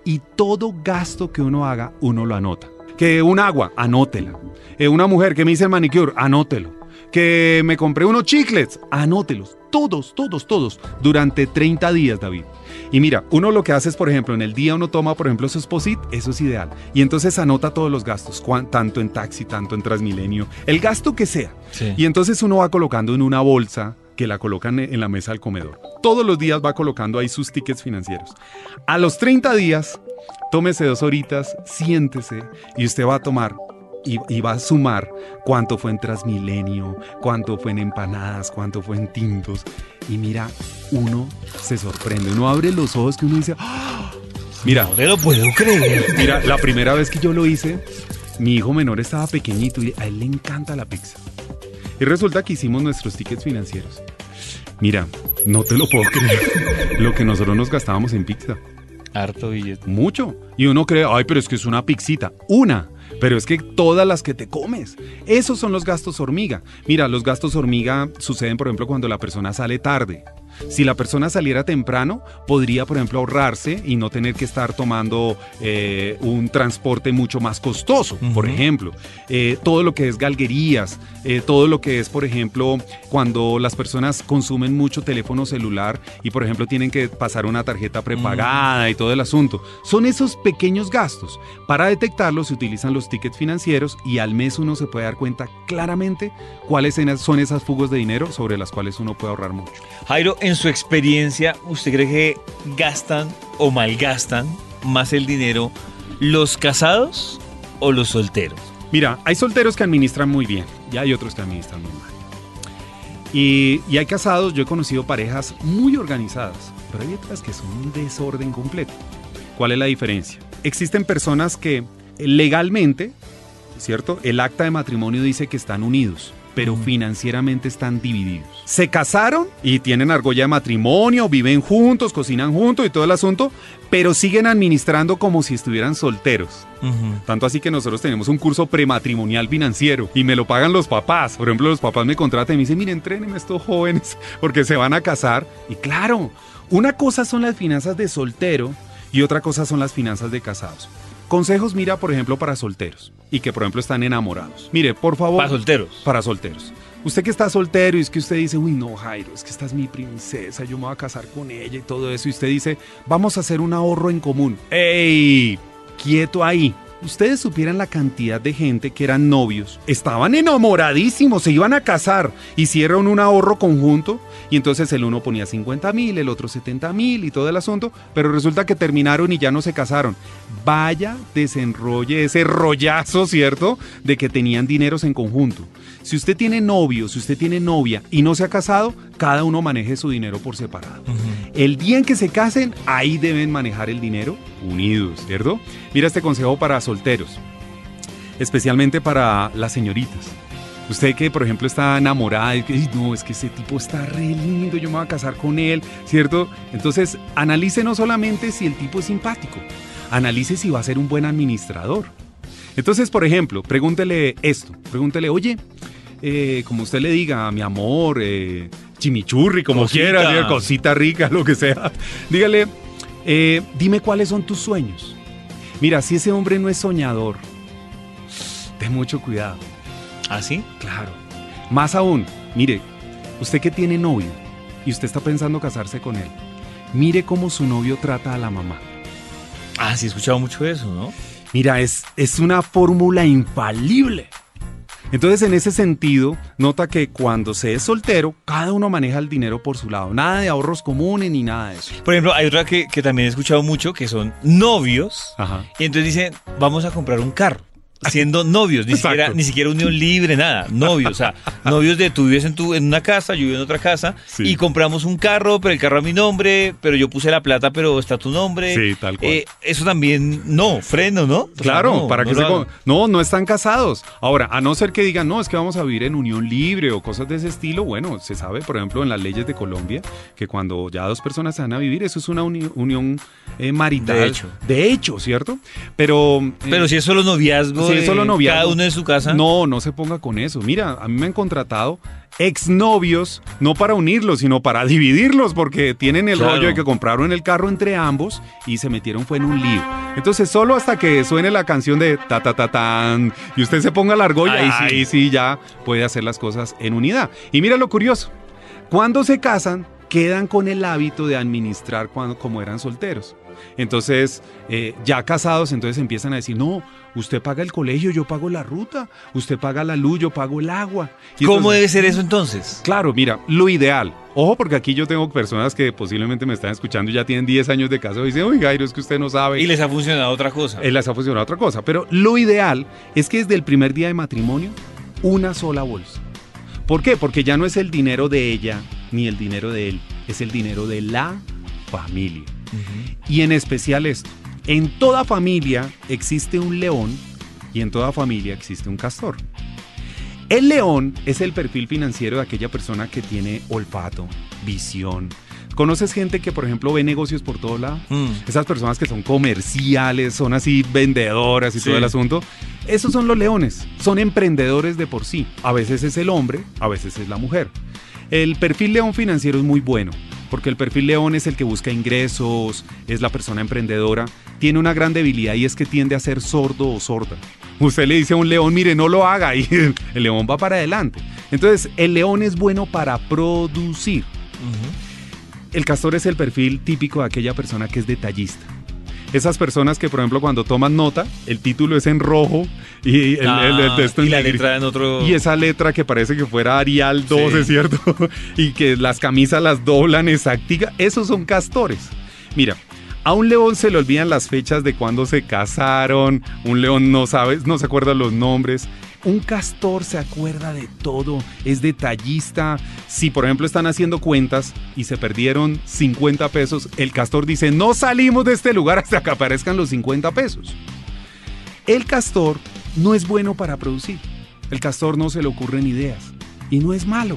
Speaker 4: y todo gasto que uno haga, uno lo anota. Que un agua, anótela. Eh, una mujer que me dice el manicure, anótelo. Que me compré unos chiclets, anótelos. Todos, todos, todos. Durante 30 días, David. Y mira, uno lo que hace es, por ejemplo, en el día uno toma, por ejemplo, su Sposit, eso es ideal. Y entonces anota todos los gastos, tanto en taxi, tanto en Transmilenio, el gasto que sea. Y entonces uno va colocando en una bolsa que la colocan en la mesa del comedor. Todos los días va colocando ahí sus tickets financieros. A los 30 días, tómese dos horitas, siéntese y usted va a tomar y, va a sumar cuánto fue en Transmilenio, cuánto fue en empanadas, cuánto fue en tintos. Y mira, uno se sorprende, uno abre los ojos que uno dice, ¡Ah! mira,
Speaker 3: no te lo puedo creer.
Speaker 4: Mira, la primera vez que yo lo hice, mi hijo menor estaba pequeñito y a él le encanta la pizza. Y resulta que hicimos nuestros tickets financieros. Mira, no te lo puedo creer. Lo que nosotros nos gastábamos en pizza.
Speaker 3: Harto billete.
Speaker 4: Mucho. Y uno cree, ay, pero es que es una pixita. Una. Pero es que todas las que te comes. Esos son los gastos hormiga. Mira, los gastos hormiga suceden, por ejemplo, cuando la persona sale tarde. Si la persona saliera temprano, podría, por ejemplo, ahorrarse y no tener que estar tomando eh, un transporte mucho más costoso, por ejemplo. Eh, todo lo que es galguerías, eh, todo lo que es, por ejemplo, cuando las personas consumen mucho teléfono celular y, por ejemplo, tienen que pasar una tarjeta prepagada y todo el asunto. Son esos pequeños gastos. Para detectarlos se utilizan los tickets financieros y al mes uno se puede dar cuenta claramente cuáles son esas fugas de dinero sobre las cuales uno puede ahorrar mucho.
Speaker 3: Jairo, en su experiencia, ¿usted cree que gastan o malgastan más el dinero los casados o los solteros?
Speaker 4: Mira, hay solteros que administran muy bien y hay otros que administran muy mal. Y, y hay casados, yo he conocido parejas muy organizadas, pero hay otras que son un desorden completo. ¿Cuál es la diferencia? Existen personas que legalmente, ¿cierto? El acta de matrimonio dice que están unidos pero financieramente están divididos. Se casaron y tienen argolla de matrimonio, viven juntos, cocinan juntos y todo el asunto, pero siguen administrando como si estuvieran solteros. Tanto así que nosotros tenemos un curso prematrimonial financiero y me lo pagan los papás. Por ejemplo, los papás me contratan y me dicen, miren, entrénenme estos jóvenes porque se van a casar. Y claro, una cosa son las finanzas de soltero y otra cosa son las finanzas de casados. Consejos, mira, por ejemplo, para solteros y que, por ejemplo, están enamorados. Mire, por favor.
Speaker 3: Para solteros.
Speaker 4: Para solteros. Usted que está soltero y es que usted dice, uy, no, Jairo, es que esta es mi princesa, yo me voy a casar con ella y todo eso. Y usted dice, vamos a hacer un ahorro en común. ¡Ey! Quieto ahí ustedes supieran la cantidad de gente que eran novios, estaban enamoradísimos, se iban a casar, hicieron un ahorro conjunto y entonces el uno ponía 50 mil, el otro 70 mil y todo el asunto, pero resulta que terminaron y ya no se casaron. Vaya desenrolle ese rollazo, ¿cierto? De que tenían dineros en conjunto. Si usted tiene novio, si usted tiene novia y no se ha casado, cada uno maneje su dinero por separado. El día en que se casen, ahí deben manejar el dinero unidos, ¿cierto? Mira este consejo para solteros, especialmente para las señoritas. Usted que, por ejemplo, está enamorada y que, no, es que ese tipo está re lindo, yo me voy a casar con él, ¿cierto? Entonces, analice no solamente si el tipo es simpático, analice si va a ser un buen administrador. Entonces, por ejemplo, pregúntele esto, pregúntele, oye, eh, como usted le diga, mi amor, eh, chimichurri, como quiera, cosita rica, lo que sea. Dígale, eh, dime cuáles son tus sueños. Mira, si ese hombre no es soñador, ten mucho cuidado.
Speaker 3: ¿Ah, sí?
Speaker 4: Claro. Más aún, mire, usted que tiene novio y usted está pensando casarse con él, mire cómo su novio trata a la mamá.
Speaker 3: Ah, sí, he escuchado mucho eso, ¿no?
Speaker 4: Mira, es, es una fórmula infalible. Entonces, en ese sentido, nota que cuando se es soltero, cada uno maneja el dinero por su lado. Nada de ahorros comunes ni nada de eso.
Speaker 3: Por ejemplo, hay otra que, que también he escuchado mucho, que son novios. Y entonces dicen, vamos a comprar un carro siendo novios, ni siquiera, ni siquiera unión libre, nada, novios, o sea, novios de tú vives en, tu, en una casa, yo vivo en otra casa, y compramos un carro, pero el carro a mi nombre, pero yo puse la plata, pero está tu nombre.
Speaker 4: Sí, tal cual.
Speaker 3: Eh, eso también, no, freno, ¿no?
Speaker 4: claro, para que se... No, no están casados. Ahora, a no ser que digan, no, es que vamos a vivir en unión libre o cosas de ese estilo, bueno, se sabe, por ejemplo, en las leyes de Colombia, que cuando ya dos personas se van a vivir, eso es una unión eh, marital.
Speaker 3: De hecho.
Speaker 4: De hecho, ¿cierto? Pero...
Speaker 3: Pero si es solo noviazgo
Speaker 4: si es solo noviazgo.
Speaker 3: Cada uno en su casa.
Speaker 4: No, no se ponga con eso. Mira, a mí me han contratado exnovios, no para unirlos, sino para dividirlos, porque tienen el rollo de que compraron el carro entre ambos y se metieron fue en un lío. Entonces, solo hasta que suene la canción de ta ta ta tan y usted se ponga la argolla, ahí, sí. ya puede hacer las cosas en unidad. Y mira lo curioso, cuando se casan, quedan con el hábito de administrar cuando, como eran solteros. Entonces, eh, ya casados, entonces empiezan a decir, no, usted paga el colegio, yo pago la ruta, usted paga la luz, yo pago el agua.
Speaker 3: ¿Cómo debe ser eso entonces?
Speaker 4: Claro, mira, lo ideal. Ojo, porque aquí yo tengo personas que posiblemente me están escuchando y ya tienen 10 años de casado y dicen, oiga, es que usted no sabe.
Speaker 3: Y les ha funcionado otra cosa.
Speaker 4: Y les ha funcionado otra cosa. Pero lo ideal es que desde el primer día de matrimonio, una sola bolsa. ¿Por qué? Porque ya no es el dinero de ella ni el dinero de él, es el dinero de la familia. Y en especial esto, en toda familia existe un león y en toda familia existe un castor. El león es el perfil financiero de aquella persona que tiene olfato, visión. ¿Conoces gente que, por ejemplo, ve negocios por todo lado?
Speaker 3: Mm.
Speaker 4: Esas personas que son comerciales, son así vendedoras y
Speaker 3: Sí.
Speaker 4: todo el asunto. Esos son los leones, son emprendedores de por sí. A veces es el hombre, a veces es la mujer. El perfil león financiero es muy bueno, porque el perfil león es el que busca ingresos, es la persona emprendedora, tiene una gran debilidad y es que tiende a ser sordo o sorda. Usted le dice a un león, mire, no lo haga y el león va para adelante. Entonces, el león es bueno para producir. El castor es el perfil típico de aquella persona que es detallista. Esas personas que, por ejemplo, cuando toman nota, el título es en rojo y el, el- el texto
Speaker 3: Ah, y
Speaker 4: en
Speaker 3: la
Speaker 4: negro.
Speaker 3: letra en otro.
Speaker 4: Y esa letra que parece que fuera Arial 12,
Speaker 3: Sí.
Speaker 4: ¿cierto? y que las camisas las doblan exactica. Esos son castores. Mira, a un león se le olvidan las fechas de cuando se casaron. Un león no sabe, no se acuerda los nombres. Un castor se acuerda de todo, es detallista. Si por ejemplo están haciendo cuentas y se perdieron 50 pesos, el castor dice, no salimos de este lugar hasta que aparezcan los 50 pesos. El castor no es bueno para producir. El castor no se le ocurren ideas. Y no es malo.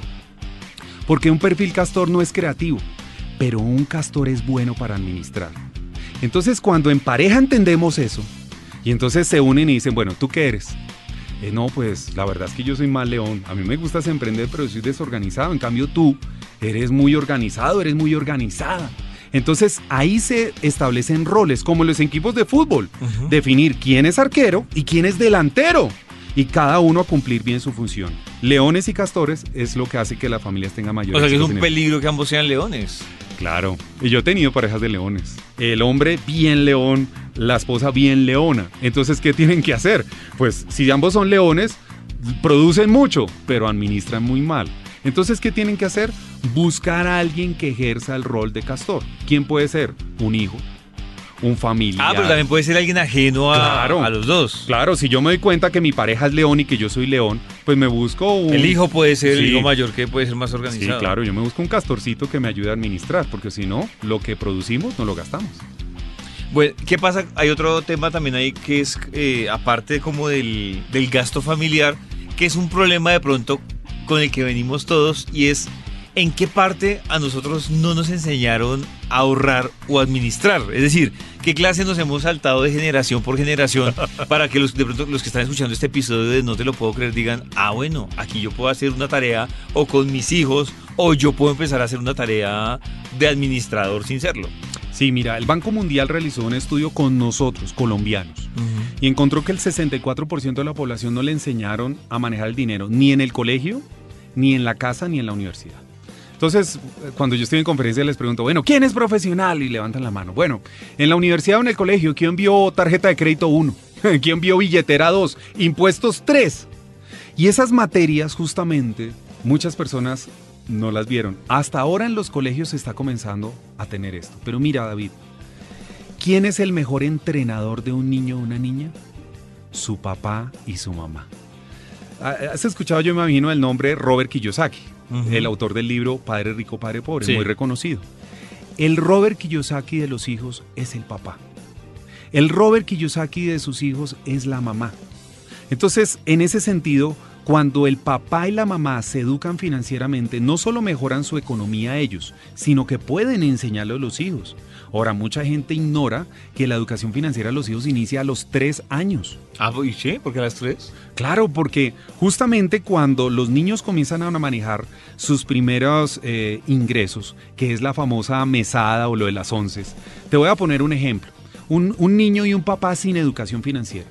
Speaker 4: Porque un perfil castor no es creativo. Pero un castor es bueno para administrar. Entonces cuando en pareja entendemos eso, y entonces se unen y dicen, bueno, ¿tú qué eres? "Eh, no, pues la verdad es que yo soy más león. A mí me gusta emprender, pero soy desorganizado. En cambio tú eres muy organizado, eres muy organizada. Entonces ahí se establecen roles, como los equipos de fútbol. Definir quién es arquero y quién es delantero. Y cada uno a cumplir bien su función. Leones y castores es lo que hace que las familias tengan mayor
Speaker 3: O sea que es un peligro que ambos sean leones.
Speaker 4: Claro. Y yo he tenido parejas de leones. El hombre bien león, la esposa bien leona. Entonces, ¿qué tienen que hacer? Pues si ambos son leones, producen mucho, pero administran muy mal. Entonces, ¿qué tienen que hacer? Buscar a alguien que ejerza el rol de castor. ¿Quién puede ser? Un hijo, un familiar.
Speaker 3: Ah, pero también puede ser alguien ajeno a,
Speaker 4: Claro.
Speaker 3: a los dos.
Speaker 4: Claro, si yo me doy cuenta que mi pareja es león y que yo soy león, pues me busco un...
Speaker 3: El hijo puede ser el
Speaker 4: Sí.
Speaker 3: hijo mayor que puede ser más
Speaker 4: Sí,
Speaker 3: organizado.
Speaker 4: claro, yo me busco un castorcito que me ayude a administrar, porque si no, lo que producimos no lo gastamos.
Speaker 3: Bueno, ¿qué pasa? Hay otro tema también ahí que es, eh, aparte como del, del gasto familiar, que es un problema de pronto con el que venimos todos y es en qué parte a nosotros no nos enseñaron a ahorrar o administrar. Es decir, qué clase nos hemos saltado de generación por generación para que los, de pronto los que están escuchando este episodio de No te lo puedo creer digan, ah bueno, aquí yo puedo hacer una tarea o con mis hijos o yo puedo empezar a hacer una tarea de administrador sin serlo.
Speaker 4: Sí, mira, el Banco Mundial realizó un estudio con nosotros, colombianos, y encontró que el 64% de la población no le enseñaron a manejar el dinero, ni en el colegio, ni en la casa, ni en la universidad. Entonces, cuando yo estoy en conferencia les pregunto, bueno, ¿quién es profesional? Y levantan la mano. Bueno, en la universidad o en el colegio, ¿quién vio tarjeta de crédito 1? ¿Quién vio billetera 2? Impuestos 3. Y esas materias, justamente, muchas personas no las vieron. Hasta ahora en los colegios se está comenzando a tener esto. Pero mira, David, ¿quién es el mejor entrenador de un niño o una niña? Su papá y su mamá. Ah, ¿Has escuchado, yo me imagino, el nombre Robert Kiyosaki, El autor del libro Padre Rico, Padre Pobre,
Speaker 3: Sí.
Speaker 4: muy reconocido? El Robert Kiyosaki de los hijos es el papá. El Robert Kiyosaki de sus hijos es la mamá. Entonces, en ese sentido, cuando el papá y la mamá se educan financieramente, no solo mejoran su economía ellos, sino que pueden enseñarlo a los hijos. Ahora, mucha gente ignora que la educación financiera de los hijos inicia a los tres años.
Speaker 3: Ah, ¿y sí? ¿Por qué a las tres?
Speaker 4: Claro, porque justamente cuando los niños comienzan a manejar sus primeros eh, ingresos, que es la famosa mesada o lo de las once, te voy a poner un ejemplo. Un, un niño y un papá sin educación financiera.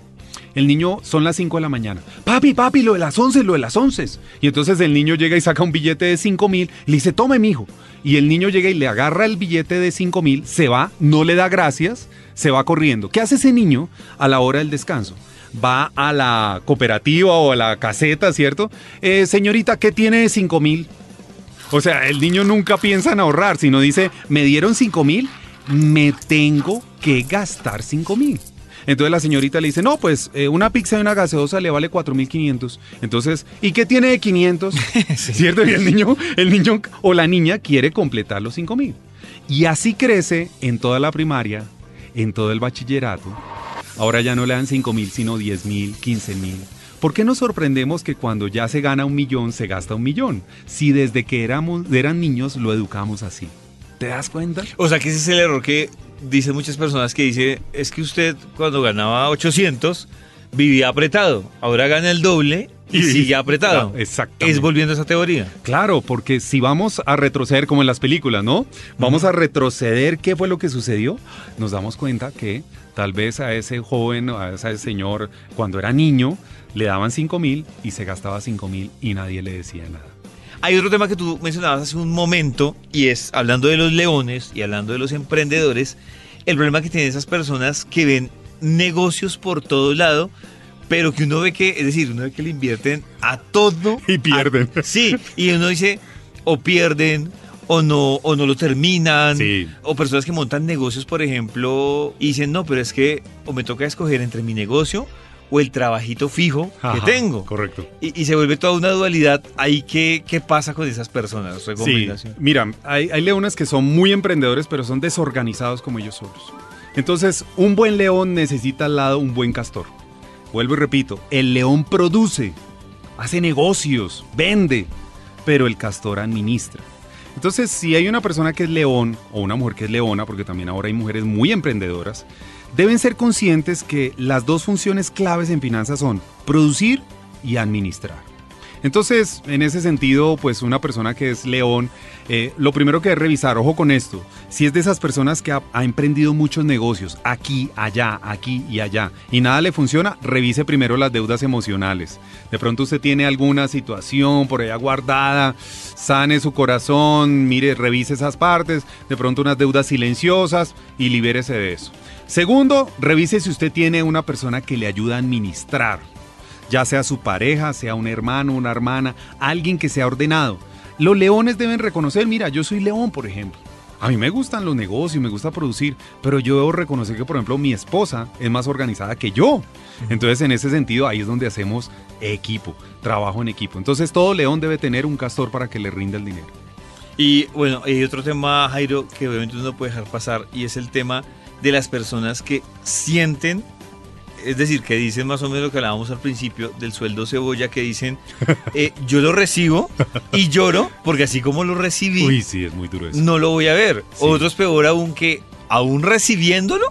Speaker 4: El niño son las 5 de la mañana. Papi, papi, lo de las 11, lo de las 11. Y entonces el niño llega y saca un billete de 5 mil, le dice, tome, mijo. Y el niño llega y le agarra el billete de 5 mil, se va, no le da gracias, se va corriendo. ¿Qué hace ese niño a la hora del descanso? Va a la cooperativa o a la caseta, ¿cierto? Eh, señorita, ¿qué tiene de 5 mil? O sea, el niño nunca piensa en ahorrar, sino dice, me dieron 5 mil, me tengo que gastar 5 mil. Entonces la señorita le dice, no, pues eh, una pizza y una gaseosa le vale 4.500. Entonces, ¿y qué tiene de 500? ¿Cierto? Y el niño, el niño o la niña quiere completar los 5.000. Y así crece en toda la primaria, en todo el bachillerato. Ahora ya no le dan 5.000, sino 10.000, 15.000. ¿Por qué nos sorprendemos que cuando ya se gana un millón se gasta un millón? Si desde que éramos, eran niños lo educamos así. ¿Te das cuenta?
Speaker 3: O sea, que ese es el error que dicen muchas personas que dice, es que usted cuando ganaba 800 vivía apretado, ahora gana el doble y, sigue apretado.
Speaker 4: exactamente.
Speaker 3: Es volviendo a esa teoría.
Speaker 4: Claro, porque si vamos a retroceder como en las películas, ¿no? Vamos a retroceder qué fue lo que sucedió, nos damos cuenta que tal vez a ese joven, a ese señor, cuando era niño, le daban 5 mil y se gastaba 5 mil y nadie le decía nada.
Speaker 3: Hay otro tema que tú mencionabas hace un momento y es hablando de los leones y hablando de los emprendedores, el problema que tienen esas personas que ven negocios por todo lado, pero que uno ve que, es decir, uno ve que le invierten a todo.
Speaker 4: Y pierden.
Speaker 3: a- sí, y uno dice, o pierden, o no, o no lo terminan.
Speaker 4: Sí.
Speaker 3: O personas que montan negocios, por ejemplo, y dicen, no, pero es que o me toca escoger entre mi negocio o el trabajito fijo
Speaker 4: Ajá,
Speaker 3: que tengo.
Speaker 4: Correcto.
Speaker 3: Y, y se vuelve toda una dualidad. Ahí, ¿qué, qué pasa con esas personas?
Speaker 4: Sí, mira, hay, hay leones que son muy emprendedores, pero son desorganizados como ellos solos. Entonces, un buen león necesita al lado un buen castor. Vuelvo y repito, el león produce, hace negocios, vende, pero el castor administra. Entonces, si hay una persona que es león o una mujer que es leona, porque también ahora hay mujeres muy emprendedoras, deben ser conscientes que las dos funciones claves en finanzas son producir y administrar. Entonces, en ese sentido, pues una persona que es león, eh, lo primero que debe revisar, ojo con esto, si es de esas personas que ha, ha emprendido muchos negocios, aquí, allá, aquí y allá, y nada le funciona, revise primero las deudas emocionales. De pronto usted tiene alguna situación por allá guardada, sane su corazón, mire, revise esas partes, de pronto unas deudas silenciosas y libérese de eso. Segundo, revise si usted tiene una persona que le ayuda a administrar ya sea su pareja, sea un hermano, una hermana, alguien que sea ordenado. Los leones deben reconocer, mira, yo soy león, por ejemplo. A mí me gustan los negocios, me gusta producir, pero yo debo reconocer que, por ejemplo, mi esposa es más organizada que yo. Entonces, en ese sentido, ahí es donde hacemos equipo, trabajo en equipo. Entonces, todo león debe tener un castor para que le rinda el dinero.
Speaker 3: Y bueno, hay otro tema, Jairo, que obviamente uno no puede dejar pasar, y es el tema de las personas que sienten, es decir, que dicen más o menos lo que hablábamos al principio del sueldo cebolla, que dicen, eh, yo lo recibo y lloro, porque así como lo recibí,
Speaker 4: Uy, sí, es muy duro eso.
Speaker 3: no lo voy a ver.
Speaker 4: Sí.
Speaker 3: Otros peor aún que, aún recibiéndolo,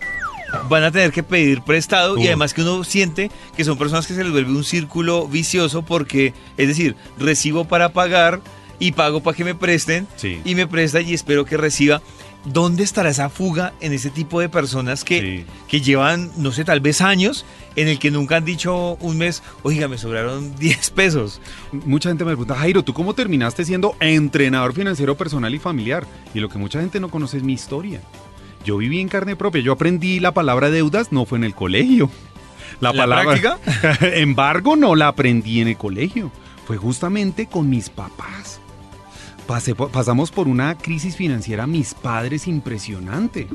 Speaker 3: van a tener que pedir prestado y además que uno siente que son personas que se les vuelve un círculo vicioso porque, es decir, recibo para pagar y pago para que me presten
Speaker 4: Sí.
Speaker 3: y me presta y espero que reciba. ¿Dónde estará esa fuga en ese tipo de personas que,
Speaker 4: Sí.
Speaker 3: que llevan, no sé, tal vez años en el que nunca han dicho un mes, oiga, me sobraron 10 pesos?
Speaker 4: Mucha gente me pregunta, Jairo, ¿tú cómo terminaste siendo entrenador financiero personal y familiar? Y lo que mucha gente no conoce es mi historia. Yo viví en carne propia, yo aprendí la palabra deudas, no fue en el colegio.
Speaker 3: ¿La
Speaker 4: palabra embargo no la aprendí en el colegio, fue justamente con mis papás. Pasé pasamos por una crisis financiera mis padres impresionante.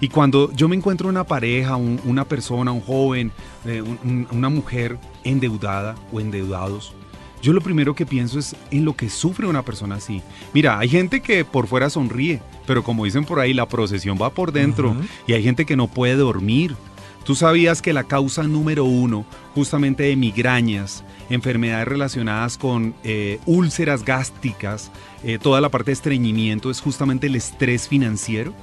Speaker 4: Y cuando yo me encuentro una pareja, un- una persona, un joven, eh, un- un- una mujer endeudada o endeudados, yo lo primero que pienso es en lo que sufre una persona así. Mira, hay gente que por fuera sonríe, pero como dicen por ahí, la procesión va por dentro. Y hay gente que no puede dormir. ¿Tú sabías que la causa número uno justamente de migrañas, enfermedades relacionadas con eh, úlceras gástricas, eh, toda la parte de estreñimiento es justamente el estrés financiero?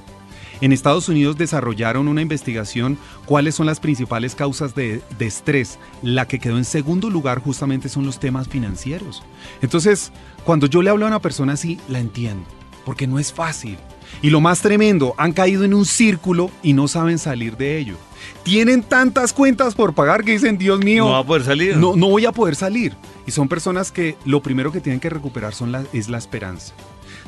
Speaker 4: En Estados Unidos desarrollaron una investigación cuáles son las principales causas de, de estrés. La que quedó en segundo lugar justamente son los temas financieros. Entonces, cuando yo le hablo a una persona así, la entiendo, porque no es fácil. Y lo más tremendo, han caído en un círculo y no saben salir de ello. Tienen tantas cuentas por pagar que dicen, Dios mío,
Speaker 3: No va a poder salir.
Speaker 4: no, no voy a poder salir. Y son personas que lo primero que tienen que recuperar son la- es la esperanza.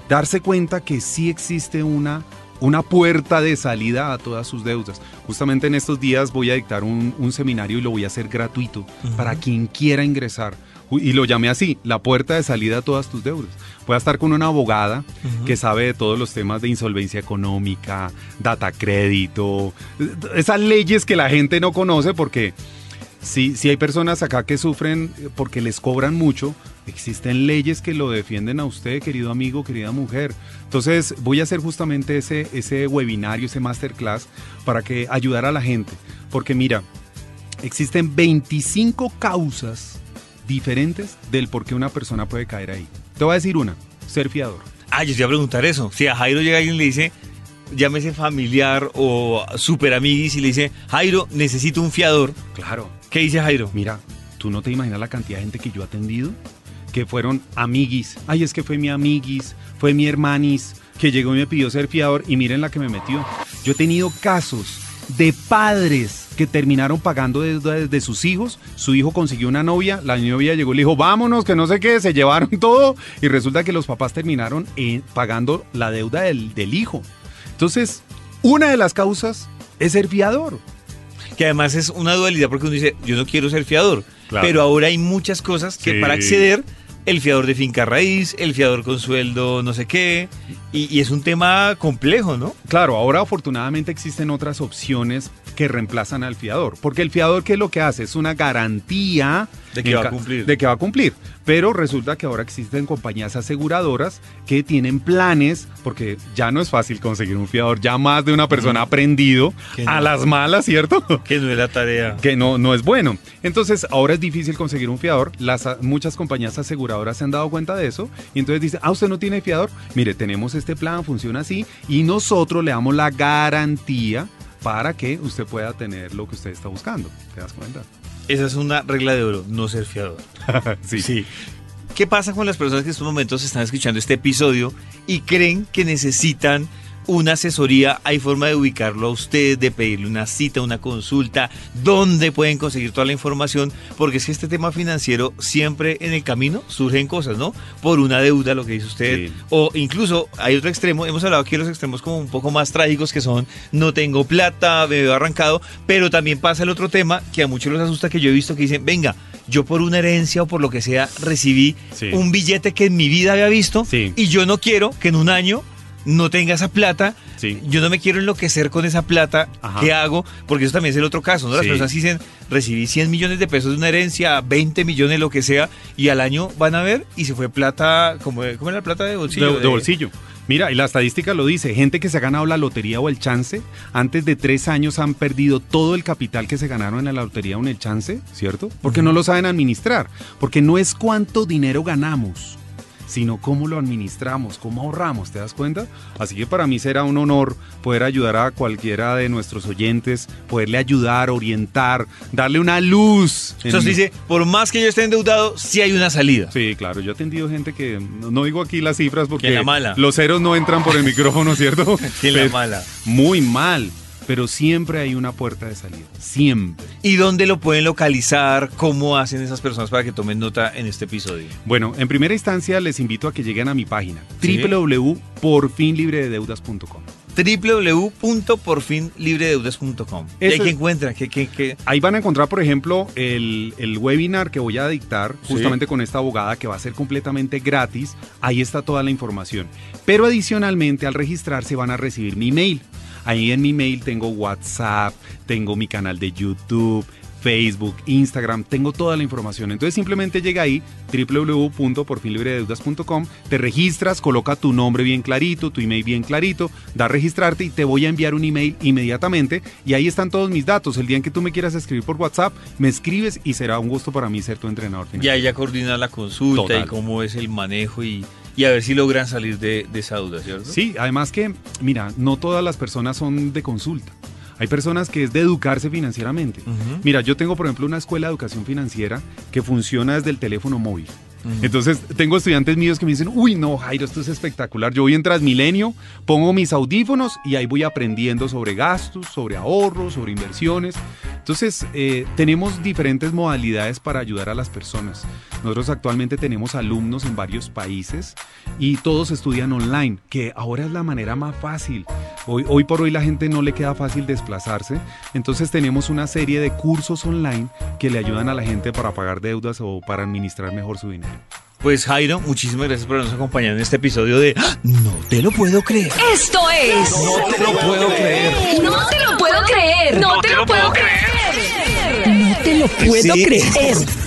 Speaker 4: Darse cuenta que sí existe una, una puerta de salida a todas sus deudas. Justamente en estos días voy a dictar un, un seminario y lo voy a hacer gratuito para quien quiera ingresar. Y lo llamé así, la puerta de salida a todas tus deudas. Voy a estar con una abogada que sabe de todos los temas de insolvencia económica, data crédito, esas leyes que la gente no conoce porque si, si hay personas acá que sufren eh, porque les cobran mucho, existen leyes que lo defienden a usted, querido amigo, querida mujer. Entonces voy a hacer justamente ese, ese webinario, ese masterclass, para que ayudar a la gente. Porque mira, existen 25 causas diferentes del por qué una persona puede caer ahí. Te voy a decir una, ser fiador.
Speaker 3: Ah, yo te iba a preguntar eso. Si a Jairo llega alguien y le dice, llámese familiar o super amiguis y le dice, Jairo, necesito un fiador.
Speaker 4: Claro.
Speaker 3: ¿Qué dice Jairo?
Speaker 4: Mira, tú no te imaginas la cantidad de gente que yo he atendido que fueron amiguis. Ay, es que fue mi amiguis, fue mi hermanis, que llegó y me pidió ser fiador y miren la que me metió. Yo he tenido casos de padres que terminaron pagando deuda de sus hijos. Su hijo consiguió una novia, la novia llegó y le dijo, vámonos, que no sé qué, se llevaron todo. Y resulta que los papás terminaron eh, pagando la deuda del, del hijo. Entonces, una de las causas es ser fiador.
Speaker 3: Que además es una dualidad porque uno dice, yo no quiero ser fiador.
Speaker 4: Claro.
Speaker 3: Pero ahora hay muchas cosas que
Speaker 4: Sí.
Speaker 3: para acceder, el fiador de finca raíz, el fiador con sueldo no sé qué, y, y es un tema complejo, ¿no?
Speaker 4: Claro, ahora afortunadamente existen otras opciones que reemplazan al fiador, porque el fiador qué es lo que hace es una garantía
Speaker 3: De que va a cumplir.
Speaker 4: de que va a cumplir. Pero resulta que ahora existen compañías aseguradoras que tienen planes, porque ya no es fácil conseguir un fiador, ya más de una persona ha aprendido
Speaker 3: Que no.
Speaker 4: a las malas, ¿cierto?
Speaker 3: Que no es la tarea.
Speaker 4: que no, no es bueno. Entonces, ahora es difícil conseguir un fiador. Las, muchas compañías aseguradoras se han dado cuenta de eso. Y entonces dicen, ah, usted no tiene fiador. Mire, tenemos este plan, funciona así. Y nosotros le damos la garantía para que usted pueda tener lo que usted está buscando. ¿Te das cuenta?
Speaker 3: Esa es una regla de oro, no ser fiador.
Speaker 4: sí.
Speaker 3: ¿Qué pasa con las personas que en estos momentos están escuchando este episodio y creen que necesitan una asesoría? ¿Hay forma de ubicarlo a usted, de pedirle una cita, una consulta? ¿Dónde pueden conseguir toda la información? Porque es que este tema financiero siempre en el camino surgen cosas, ¿no? Por una deuda, lo que dice usted.
Speaker 4: Sí.
Speaker 3: O incluso hay otro extremo, hemos hablado aquí de los extremos como un poco más trágicos que son no tengo plata, me veo arrancado, pero también pasa el otro tema que a muchos los asusta que yo he visto que dicen, venga, yo por una herencia o por lo que sea recibí
Speaker 4: Sí.
Speaker 3: un billete que en mi vida había visto
Speaker 4: Sí.
Speaker 3: y yo no quiero que en un año no tenga esa plata,
Speaker 4: Sí.
Speaker 3: yo no me quiero enloquecer con esa plata,
Speaker 4: Ajá.
Speaker 3: ¿qué hago? Porque eso también es el otro caso, ¿no? Las
Speaker 4: Sí.
Speaker 3: personas dicen, recibí 100 millones de pesos de una herencia, 20 millones, lo que sea, y al año van a ver y se fue plata, como ¿cómo era la plata de bolsillo?
Speaker 4: de, de bolsillo. Mira, y la estadística lo dice, gente que se ha ganado la lotería o el chance, antes de tres años han perdido todo el capital que se ganaron en la lotería o en el chance, ¿cierto? Porque no lo saben administrar, porque no es cuánto dinero ganamos, sino cómo lo administramos, cómo ahorramos, ¿te das cuenta? Así que para mí será un honor poder ayudar a cualquiera de nuestros oyentes, poderle ayudar, orientar, darle una luz. en-
Speaker 3: Entonces dice, por más que yo esté endeudado, sí hay una salida.
Speaker 4: Sí, claro, yo he atendido gente que, no, digo aquí las cifras porque
Speaker 3: Que la mala.
Speaker 4: los ceros no entran por el micrófono, ¿cierto?
Speaker 3: Que la
Speaker 4: Pero-
Speaker 3: mala.
Speaker 4: Muy mal, pero siempre hay una puerta de salida, siempre.
Speaker 3: ¿Y dónde lo pueden localizar? ¿Cómo hacen esas personas para que tomen nota en este episodio?
Speaker 4: Bueno, en primera instancia les invito a que lleguen a mi página,
Speaker 3: Sí.
Speaker 4: www.porfinlibredeudas.com.
Speaker 3: www.porfinlibredeudas.com. ¿Y ahí que encuentran? ¿Qué, qué, qué?
Speaker 4: Ahí van a encontrar, por ejemplo, el, el webinar que voy a dictar
Speaker 3: Sí.
Speaker 4: justamente con esta abogada que va a ser completamente gratis. Ahí está toda la información. Pero adicionalmente al registrarse van a recibir mi email. Ahí en mi mail tengo WhatsApp, tengo mi canal de YouTube, Facebook, Instagram, tengo toda la información. Entonces simplemente llega ahí, www.porfinlibredeudas.com, te registras, coloca tu nombre bien clarito, tu email bien clarito, da a registrarte y te voy a enviar un email inmediatamente y ahí están todos mis datos. El día en que tú me quieras escribir por WhatsApp, me escribes y será un gusto para mí ser tu entrenador.
Speaker 3: Y ahí ya coordinar la consulta
Speaker 4: Total.
Speaker 3: y cómo es el manejo y, y a ver si logran salir de, de esa duda, ¿cierto?
Speaker 4: Sí, además que, mira, no todas las personas son de consulta. Hay personas que es de educarse financieramente. Mira, yo tengo, por ejemplo, una escuela de educación financiera que funciona desde el teléfono móvil. Entonces, tengo estudiantes míos que me dicen, uy, no, Jairo, esto es espectacular. Yo voy en Transmilenio, pongo mis audífonos y ahí voy aprendiendo sobre gastos, sobre ahorros, sobre inversiones. Entonces, eh, tenemos diferentes modalidades para ayudar a las personas. Nosotros actualmente tenemos alumnos en varios países y todos estudian online, que ahora es la manera más fácil. Hoy, hoy por hoy la gente no le queda fácil desplazarse. Entonces, tenemos una serie de cursos online que le ayudan a la gente para pagar deudas o para administrar mejor su dinero.
Speaker 3: Pues Jairo, muchísimas gracias por habernos acompañado en este episodio de ¡Ah! No te lo puedo creer.
Speaker 2: Esto es.
Speaker 3: No te lo puedo creer.
Speaker 2: No te lo puedo creer. No te lo puedo creer. No te lo puedo creer.